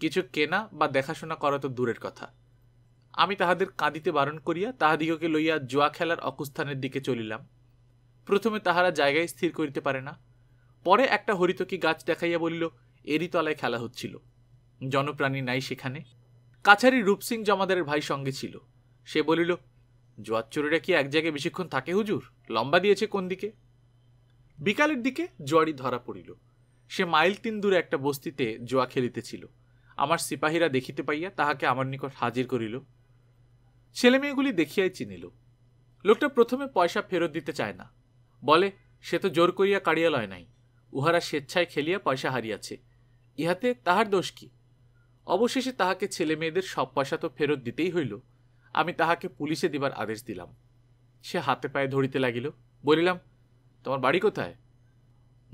কিছু কেনা বা দেখাশোনা করা তো দূরের কথা। আমি তাহাদের কাঁদিতে বারণ করিয়া তাহাদিগকে লইয়া জোয়া খেলার অকুস্থানের দিকে চলিলাম। প্রথমে তাহারা জায়গায় স্থির করিতে পারে না। পরে একটা হরিতকি গাছ দেখাইয়া বলিল, এরই তলায় খেলা হচ্ছিল। জনপ্রাণী নাই সেখানে। কাছারি রূপসিং জমাদারের ভাই সঙ্গে ছিল। সে বলিল জোয়ার চোরেরা কি এক জায়গায় বেশিক্ষণ থাকে হুজুর? লম্বা দিয়েছে কোন দিকে? বিকালের দিকে জোয়ারি ধরা পড়িল। সে মাইল তিন দূরে একটা বস্তিতে জোয়া খেলিতেছিল। আমার সিপাহীরা দেখিতে পাইয়া তাহাকে আমার নিকট হাজির করিল। ছেলেমেয়েগুলি দেখিয়াই চিনিল। লোকটা প্রথমে পয়সা ফেরত দিতে চায় না। বলে, সে তো জোর করিয়া কাড়িয়া লয় নাই। উহারা স্বেচ্ছায় খেলিয়া পয়সা হারিয়াছে। ইহাতে তাহার দোষ কি? অবশেষে তাহাকে ছেলে মেয়েদের সব পয়সা তো ফেরত দিতেই হইল। আমি তাহাকে পুলিশে দিবার আদেশ দিলাম। সে হাতে পায়ে ধরিতে লাগিল। বলিলাম, তোমার বাড়ি কোথায়?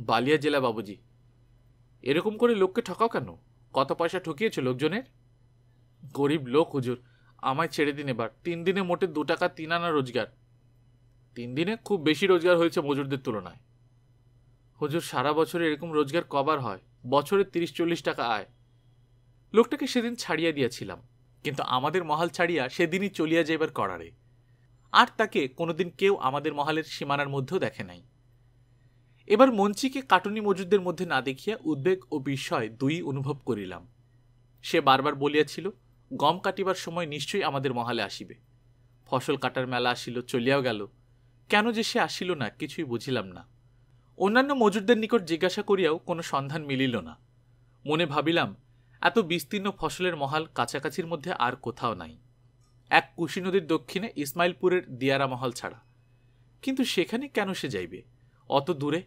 বালিয়া জেলা, বাবুজি। এরকম করে লোককে ঠকাও কেন? কত পয়সা ঠকিয়েছ লোকজনের? গরিব লোক, হুজুর। আমায় ছেড়ে দিন এবার। তিন দিনে মোটে দু টাকা তিন আনা রোজগার। তিন দিনে খুব বেশি রোজগার হয়েছে মজুরদের তুলনায়। হুজুর, সারা বছরে এরকম রোজগার কবার হয়? বছরে তিরিশ চল্লিশ টাকা আয়। লোকটাকে সেদিন ছাড়িয়া দিয়াছিলাম। কিন্তু আমাদের মহাল ছাড়িয়া সেদিনই চলিয়া যাইবার করারে। আর তাকে কোনোদিন কেউ আমাদের মহালের সীমানার মধ্যেও দেখে নাই। এবার মঞ্চিকে কাটুনি মজুদদের মধ্যে না দেখিয়া উদ্বেগ ও বিস্ময় দুই অনুভব করিলাম। সে বারবার বলিয়াছিল, গম কাটিবার সময় নিশ্চয়ই আমাদের মহালে আসিবে। ফসল কাটার মেলা আসিল, চলিয়াও গেল। কেন যে সে আসিল না, কিছুই বুঝিলাম না। অন্যান্য মজুরদের নিকট জিজ্ঞাসা করিয়াও কোনো সন্ধান মিলিল না। মনে ভাবিলাম এত বিস্তীর্ণ ফসলের মহাল কাছাকাছির মধ্যে আর কোথাও নাই। এক কুশি নদীর দক্ষিণে ইসমাইলপুরের দিয়ারা মহল ছাড়া। কিন্তু সেখানে কেন সে যাইবে? অত দূরে,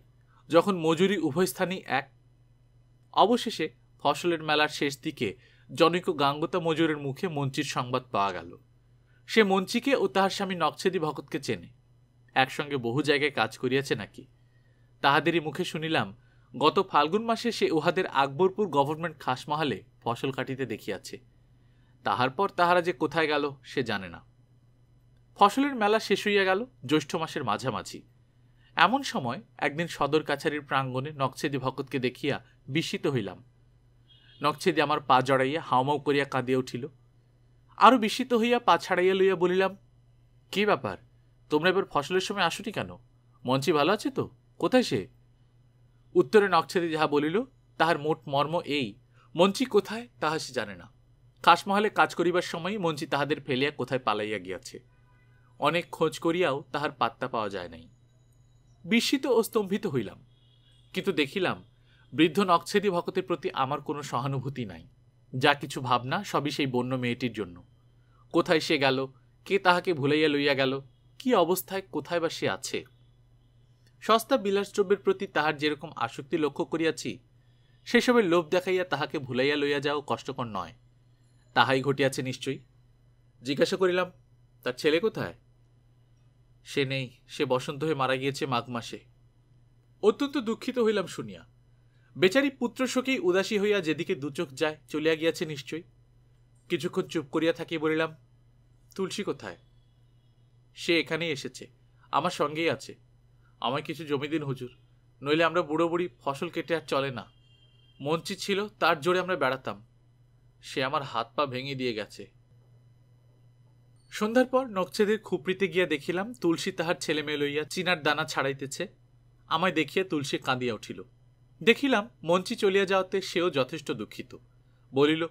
যখন মজুরি উভয় স্থানেই এক। অবশেষে ফসলের মেলার শেষ দিকে জনৈক গাঙ্গতা মজুরের মুখে মঞ্চির সংবাদ পাওয়া গেল। সে মঞ্চিকে ও তাহার স্বামী নকছেদি ভকতকে চেনে। একসঙ্গে বহু জায়গায় কাজ করিয়াছে নাকি? তাহাদেরই মুখে শুনিলাম গত ফাল্গুন মাসে সে উহাদের আকবরপুর গভর্নমেন্ট খাসমহালে ফসল কাটিতে দেখিয়াছে। তাহার পর তাহারা যে কোথায় গেল, সে জানে না। ফসলের মেলা শেষ হইয়া গেল জ্যৈষ্ঠ মাসের মাঝামাঝি। এমন সময় একদিন সদর কাছারির প্রাঙ্গণে নকছেদি ভকতকে দেখিয়া বিস্মিত হইলাম। নকছেদি আমার পা জড়াইয়া হাওমাও করিয়া কাঁদিয়া উঠিল। আরও বিস্মিত হইয়া পা ছাড়াইয়া লইয়া বলিলাম, কি ব্যাপার? তোমরা এবার ফসলের সময় আসুনি কেন? মঞ্চি ভালো আছে তো? কোথায় সে? উত্তরে নকছেদি যাহা বলিল, তাহার মোট মর্ম এই, মঞ্চি কোথায় তাহা সে জানে না। খাসমহলে কাজ করিবার সময় মঞ্চি তাহাদের ফেলিয়া কোথায় পালাইয়া গিয়াছে। অনেক খোঁজ করিয়াও তাহার পাত্তা পাওয়া যায় নাই। বিস্মিত ও স্তম্ভিত হইলাম, কিন্তু দেখিলাম বৃদ্ধ নকছেদি ভকতের প্রতি আমার কোনো সহানুভূতি নাই। যা কিছু ভাবনা সবই সেই বন্য মেয়েটির জন্য। কোথায় সে গেল, কে তাহাকে ভুলাইয়া লইয়া গেল, কি অবস্থায় কোথায় বা সে আছে? সস্তা বিলাসদ্রব্যের প্রতি তাহার যেরকম আসক্তি লক্ষ্য করিয়াছি, সেসবের লোভ দেখাইয়া তাহাকে ভুলাইয়া লইয়া যাও কষ্টকর নয়। তাহাই ঘটিয়াছে নিশ্চয়ই। জিজ্ঞাসা করিলাম, তার ছেলে কোথায়? সে নেই, সে বসন্ত হয়ে মারা গিয়েছে মাঘ মাসে। অত্যন্ত দুঃখিত হইলাম শুনিয়া। বেচারি পুত্র শোকেই উদাসী হইয়া যেদিকে দুচোখ যায়, চলিয়া গিয়াছে নিশ্চয়ই। কিছুক্ষণ চুপ করিয়া থাকি বলিলাম, তুলসী কোথায়? সে এখানেই এসেছে, আমার সঙ্গেই আছে। আমায় কিছু জমি দিন হুজুর, নইলে আমরা বুড়ো বুড়ি ফসল কেটে আর চলে না। মঞ্চি ছিল, তার জোরে আমরা বেড়াতাম। সে আমার হাত পা ভেঙে দিয়ে গেছে। সন্ধ্যার পর নকছেদের খুপড়িতে গিয়া দেখিলাম, তুলসী তাহার ছেলে মেয়ে লইয়া চিনার দানা ছাড়াইতেছে। আমায় দেখিয়া তুলসী কাঁদিয়া উঠিল। দেখিলাম, মঞ্চি চলিয়া যাওয়াতে সেও যথেষ্ট দুঃখিত। বলিল,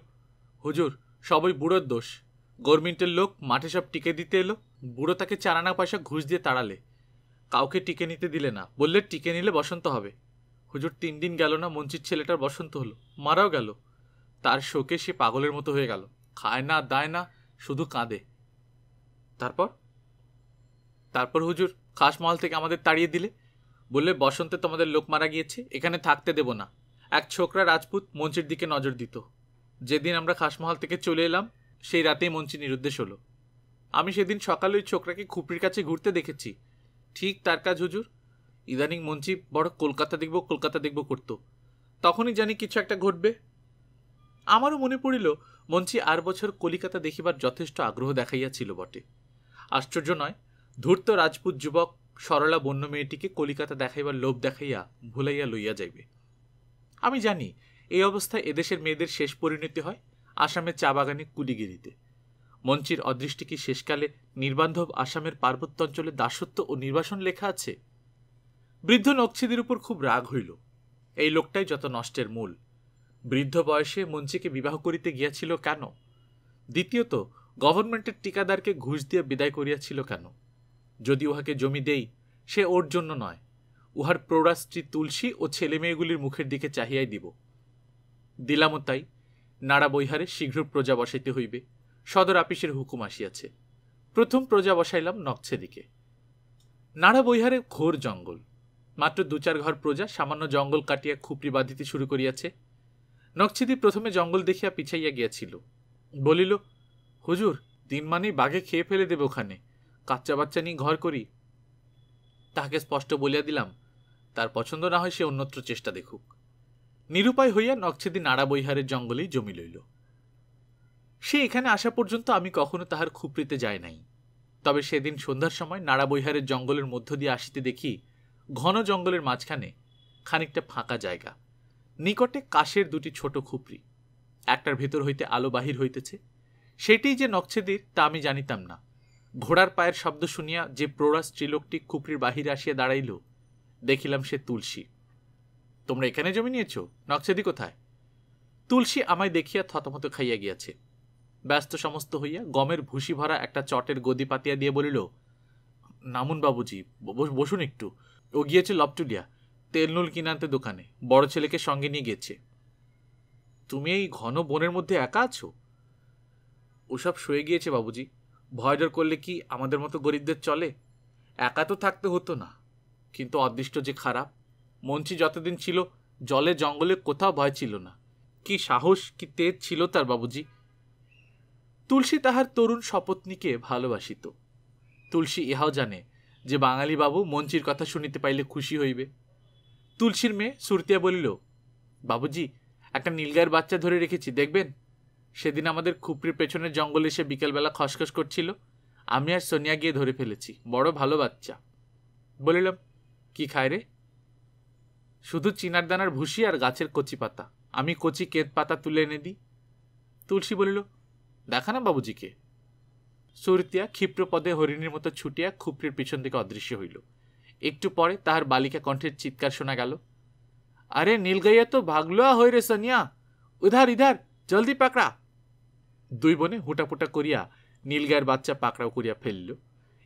হুজুর, সবই বুড়োর দোষ। গভর্নমেন্টের লোক মাঠে সব টিকে দিতে এলো, বুড়ো তাকে চারানা পয়সা ঘুষ দিয়ে তাড়ালে। কাউকে টিকে নিতে দিলে না। বললে, টিকে নিলে বসন্ত হবে। হুজুর তিন দিন গেল না, মঞ্চির ছেলেটার বসন্ত হলো। মারাও গেল। তার শোকে সে পাগলের মতো হয়ে গেল। খায় না, দায় না, শুধু কাঁদে। তারপর? তারপর হুজুর খাসমহল থেকে আমাদের তাড়িয়ে দিলে। বললে, বসন্তে তোমাদের লোক মারা গিয়েছে, এখানে থাকতে দেব না। এক ছোকরা রাজপুত মঞ্চের দিকে নজর দিত। যেদিন আমরা খাসমহল থেকে চলে এলাম, সেই রাতেই মঞ্চি নিরুদ্দেশ হলো। আমি সেদিন সকালে ওই ছোকরাকে খুপড়ির কাছে ঘুরতে দেখেছি। ঠিক তার কাজ, হুজুর। ইদানিং মঞ্চি বড় কলকাতা দেখব কলকাতা দেখব করতো। তখনই জানি কিছু একটা ঘটবে। আমারও মনে পড়িল, মঞ্চি আর বছর কলিকাতা দেখিবার যথেষ্ট আগ্রহ দেখাইয়াছিল বটে। আশ্চর্য নয়, ধূর্ত রাজপুত যুবক সরলা বন্য মেয়েটিকে কলিকাতা দেখাইবার লোভ দেখাইয়া ভুলাইয়া লইয়া যাইবে। আমি জানি, এই অবস্থায় এদেশের মেয়েদের শেষ পরিণতি হয় আসামের চা বাগানে কুলিগিরিতে। মঞ্চির অদৃষ্টি কি শেষকালে নির্বান্ধব আসামের পার্বত্য অঞ্চলে দাসত্ব ও নির্বাসন লেখা আছে? বৃদ্ধ নকছিদের উপর খুব রাগ হইল। এই লোকটাই যত নষ্টের মূল। বৃদ্ধ বয়সে মঞ্চিকে বিবাহ করিতে গিয়াছিল কেন? দ্বিতীয়ত, গভর্নমেন্টের টিকাদারকে ঘুষ দিয়ে বিদায় করিয়াছিল কেন? যদি উহাকে জমি দেই, সে ওর জন্য নয়। উহার প্রৌঢ়া স্ত্রী তুলসী ও ছেলে মেয়েগুলির মুখের দিকে চাহিয়াই দিব। দিলামও তাই নাড়া বৈহারে শীঘ্র প্রজা বসাইতে হইবে। সদর আপিসের হুকুম আসিয়াছে। প্রথম প্রজা বসাইলাম নকছে দিকে নাড়া বৈহারে ঘোর জঙ্গল। মাত্র দু চার ঘর প্রজা সামান্য জঙ্গল কাটিয়া খুপড়ি বাঁধিতে শুরু করিয়াছে। নকছিদি প্রথমে জঙ্গল দেখিয়া পিছাইয়া গিয়াছিল। বলিল, হুজুর, দিন মানেই বাঘে খেয়ে ফেলে দেবে ওখানে। কাচ্চা বাচ্চা নিয়ে ঘর করি। তাহাকে স্পষ্ট বলিয়া দিলাম, তার পছন্দ না হয় সে অন্যত্র চেষ্টা দেখুক। নিরুপায় হইয়া নকছেদি নাড়া বৈহারের জঙ্গলেই জমি লইল। সে এখানে আসা পর্যন্ত আমি কখনো তাহার খুপড়িতে যাই নাই। তবে সেদিন সন্ধ্যার সময় নাড়া বৈহারের জঙ্গলের মধ্য দিয়ে আসিতে দেখি ঘন জঙ্গলের মাঝখানে খানিকটা ফাঁকা জায়গা। নিকটে কাশের দুটি ছোট খুপড়ি। একটার ভেতর হইতে আলো বাহির হইতেছে। সেটিই যে নকছেদির তা আমি জানিতাম না। ঘোড়ার পায়ের শব্দ শুনিয়া যে প্রৌঢ়া স্ত্রীলোকটি খুপড়ির বাহিরে আসিয়া দাঁড়াইল, দেখিলাম সে তুলসী। তোমরা এখানে জমি নিয়েছ? নকছেদি কোথায়? তুলসী আমায় দেখিয়া থতমত খাইয়া গিয়াছে। ব্যস্ত সমস্ত হইয়া গমের ভুসি ভরা একটা চটের গদি পাতিয়া দিয়ে বলিল, নামুন বাবুজি বসুন একটু। ও গিয়েছে লপটুলিয়া তেল নুল কিনে আনতে দোকানে, বড় ছেলেকে সঙ্গে নিয়ে গেছে। তুমি এই ঘন বনের মধ্যে একা আছো? ওসব শুয়ে গিয়েছে বাবুজি, ভয় ডর করলে কি আমাদের মতো গরিবদের চলে? একা তো থাকতে হতো না, কিন্তু অদৃষ্ট যে খারাপ মঞ্চি যতদিন ছিল, জলে জঙ্গলে কোথাও ভয় ছিল না। কি সাহস, কি তেজ ছিল তার বাবুজি তুলসী তাহার তরুণ সপত্নীকে ভালোবাসিত। তুলসী ইহাও জানে যে বাঙালি বাবু মঞ্চির কথা শুনিতে পাইলে খুশি হইবে। তুলসীর মেয়ে সুরতিয়া বলিল, বাবুজি, একটা নীলগায়ের বাচ্চা ধরে রেখেছি, দেখবেন? সেদিন আমাদের খুপড়ির পেছনের জঙ্গলে এসে বিকেলবেলা খসখস করছিল। আমি আর সোনিয়া গিয়ে ধরে ফেলেছি, বড় ভালো বাচ্চা। বলিলাম, কি খায় রে? শুধু চিনার দানার ভুসি আর গাছের কচি পাতা। আমি কচি কেত পাতা তুলে এনে দিই। তুলসী বলিল দেখা না বাবুজিকে? সুরতিয়া ক্ষিপ্র পদে হরিণীর মতো ছুটিয়া খুপড়ির পিছন দিকে অদৃশ্য হইল। একটু পরে তাহার বালিকা কণ্ঠের চিৎকার শোনা গেল। আরে, নীলগাইয়া তো ভাগলো হই রে সনিয়া। উধার, ইধার, জলদি পাকড়া। দুই বোনে হুটাপুটা করিয়া নীলগায়ের বাচ্চা পাকড়াও করিয়া ফেলল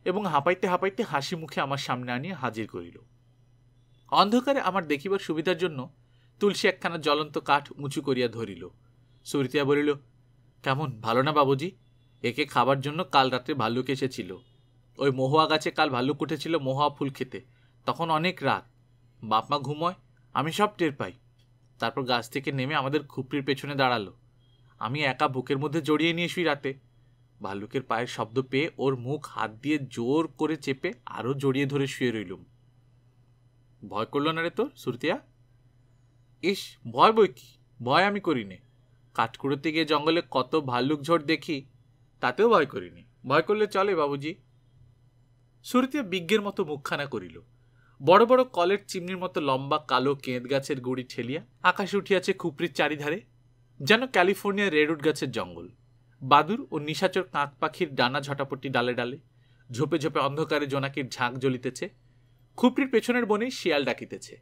এবং হাঁপাইতে হাঁপাইতে হাসি মুখে আমার সামনে আনিয়া হাজির করিল। অন্ধকারে আমার দেখিবার সুবিধার জন্য তুলসী একখানা জ্বলন্ত কাঠ উঁচু করিয়া ধরিল। সুরতিয়া বলিল কেমন? ভালো না বাবুজি? একে খাবার জন্য কাল রাত্রে ভাল্লুক এসেছিল। ওই মহুয়া গাছে কাল ভাল্লুক উঠেছিল মহুয়া ফুল খেতে। তখন অনেক রাত। বাপমা ঘুমোয়, আমি সব টের পাই। তারপর গাছ থেকে নেমে আমাদের খুপড়ির পেছনে দাঁড়াল। আমি একা বুকের মধ্যে জড়িয়ে নিয়ে শুই রাতে। ভাল্লুকের পায়ের শব্দ পেয়ে ওর মুখ হাত দিয়ে জোর করে চেপে আরও জড়িয়ে ধরে শুয়ে রইলুম। ভয় করল না রে তোর, সুরতিয়া? ইস, ভয় বই কি? ভয় আমি করিনি। কাঠকুড়োতে গিয়ে জঙ্গলে কত ভাল্লুক ঝড় দেখি, তাতেও ভয় করিনি। ভয় করলে চলে বাবুজি। সুরতিয়া বিজ্ঞের মতো মুখখানা করিল। বড় বড় কলের চিমনির মতো লম্বা কালো কেঁদ গাছের গুড়ি ঠেলিয়া আকাশে উঠিয়াছে খুপড়ির চারিধারে, যেন ক্যালিফোর্নিয়া রেডউড গাছের জঙ্গল। বাদুর ও নিশাচর কাঁক পাখির ডানা ঝটাপটি ডালে ডালে, ঝোপে ঝোপে অন্ধকারে জোনাকির ঝাঁক জ্বলিতেছে। খুপড়ির পেছনের বনে শিয়াল ডাকিতেছে।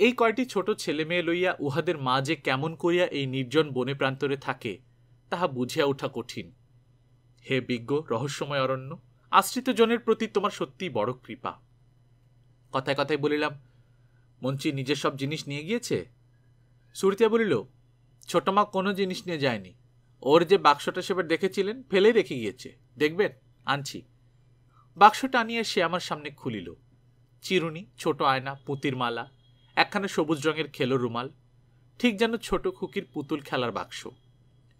এই কয়টি ছোট ছেলে মেয়ে লইয়া উহাদের মা যে কেমন করিয়া এই নির্জন বনে প্রান্তরে থাকে, তাহা বুঝিয়া ওঠা কঠিন। হে বিজ্ঞ, রহস্যময় অরণ্য, আশ্রিত জনের প্রতি তোমার সত্যিই বড় কৃপা। কথায় কথায় বলিলাম মঞ্চি নিজের সব জিনিস নিয়ে গিয়েছে? সুরতিয়া বলিল, ছোট মা কোনো জিনিস নিয়ে যায়নি। ওর যে বাক্সটা সেবার দেখেছিলেন, ফেলেই রেখে গিয়েছে। দেখবেন? আনছি। বাক্সটা আনিয়ে সে আমার সামনে খুলিল। চিরুনি, ছোট আয়না, পুঁতির মালা একখানা সবুজ রঙের খেলো রুমাল, ঠিক যেন ছোট খুকির পুতুল খেলার বাক্স।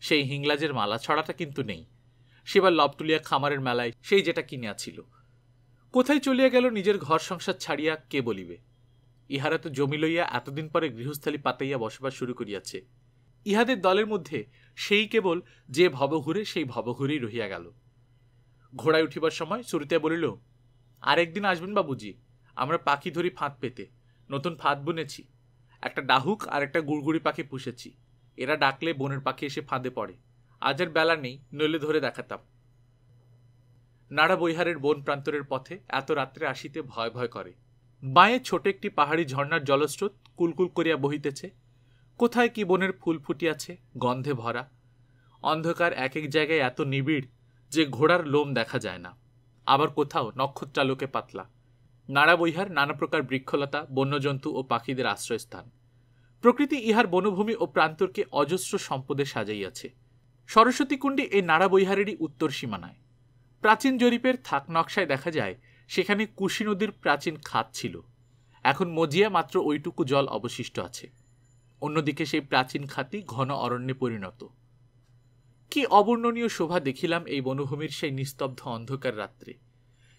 সেই হিংলাজের মালা ছড়াটা কিন্তু নেই। সেবার লবটুলিয়া খামারের মেলায় সেই যেটা কিনিয়াছিল কোথায় চলিয়া গেল নিজের ঘর সংসার ছাড়িয়া কে বলিবে? ইহারা তো জমি লইয়া এতদিন পরে গৃহস্থলী পাতাইয়া বসবাস শুরু করিয়াছে। ইহাদের দলের মধ্যে সেই কেবল যে ভবঘুরে সেই ভবঘুরেই রহিয়া গেল। ঘোড়ায় উঠিবার সময় শুরুতে বলিল, আরেকদিন আসবেন বাবুজি, আমরা পাখি ধরি ফাঁদ পেতে। নতুন ফাঁদ বুনেছি, একটা ডাহুক আর একটা গুড়গুড়ি পাখি পুষেছি। এরা ডাকলে বনের পাখি এসে ফাঁদে পড়ে। আজ আর বেলা নেই, নইলে ধরে দেখাতাম। নাড়া বৈহারের বন প্রান্তরের পথে এত রাত্রে আসিতে ভয় ভয় করে। বাঁয়ে ছোট একটি পাহাড়ি ঝর্ণার জলস্রোত কুলকুল করিয়া বহিতেছে। কোথায় কি বনের ফুল ফুটিয়াছে, গন্ধে ভরা। অন্ধকার এক এক জায়গায় এত নিবিড় যে ঘোড়ার লোম দেখা যায় না। আবার কোথাও নক্ষত্রালোকে পাতলা। নাড়া বৈহার, নানা প্রকার বৃক্ষলতা, বন্যজন্তু ও পাখিদের আশ্রয়স্থান। প্রকৃতি ইহার বনভূমি ও প্রান্তরকে অজস্র সম্পদে সাজাইয়াছে। সরস্বতী কুণ্ডী এই নাড়া বৈহারেরই উত্তর সীমানায়। প্রাচীন জরিপের থাক নকশায় দেখা যায়, সেখানে কুশি নদীর প্রাচীন খাত ছিল। এখন মজিয়া মাত্র ওইটুকু জল অবশিষ্ট আছে। অন্যদিকে সেই প্রাচীন খাতি ঘন অরণ্যে পরিণত। কি অবর্ণনীয় শোভা দেখিলাম এই বনভূমির সেই নিস্তব্ধ অন্ধকার রাত্রে।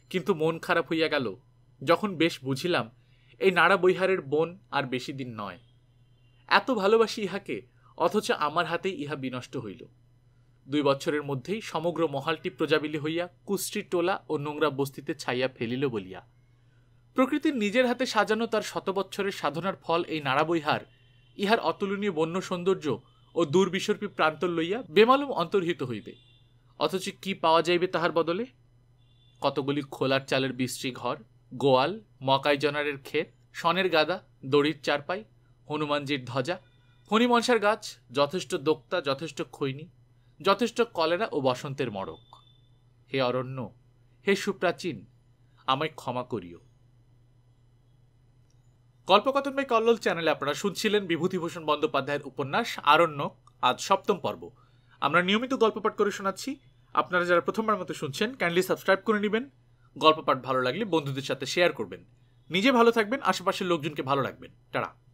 কিন্তু মন খারাপ হইয়া গেল যখন বেশ বুঝিলাম, এই নাড়া বৈহারের বন আর বেশি দিন নয়। এত ভালোবাসি ইহাকে, অথচ আমার হাতেই ইহা বিনষ্ট হইল। দুই বছরের মধ্যেই সমগ্র মহালটি প্রজাবিলি হইয়া কুষ্টির টোলা ও নোংরা বস্তিতে ছাইয়া ফেলিল বলিয়া। প্রকৃতির নিজের হাতে সাজানো তার শত বছরের সাধনার ফল এই নাড়াবৈহার ইহার অতুলনীয় বন্য সৌন্দর্য ও দুর্বিসর্পী প্রান্তর লইয়া বেমালুম অন্তর্হিত হইবে। অথচ কি পাওয়া যাইবে তাহার বদলে? কতগুলি খোলার চালের বিশ্রী ঘর গোয়াল, মকাই জনারের ক্ষেত সনের গাদা, দড়ির চারপাই, হনুমানজির ধ্বজা ফণিমনসার গাছ, যথেষ্ট দোক্তা, যথেষ্ট খৈনি, যথেষ্ট কলেরা ও বসন্তের মরক হে অরণ্য, হে সুপ্রাচীন, আমায় ক্ষমা করিও। গল্পকথন বাই কল্লোল চ্যানেলে আপনারা শুনছিলেন বিভূতিভূষণ বন্দ্যোপাধ্যায়ের উপন্যাস আরণ্যক, আজ সপ্তম পর্ব। আমরা নিয়মিত গল্প পাঠ করে শোনাচ্ছি। আপনারা যারা প্রথমবার মতো শুনছেন, কাইন্ডলি সাবস্ক্রাইব করে নেবেন। গল্প পাঠ ভালো লাগলে বন্ধুদের সাথে শেয়ার করবেন। নিজে ভালো থাকবেন, আশেপাশের লোকজনকে ভালো রাখবেন। টাটা।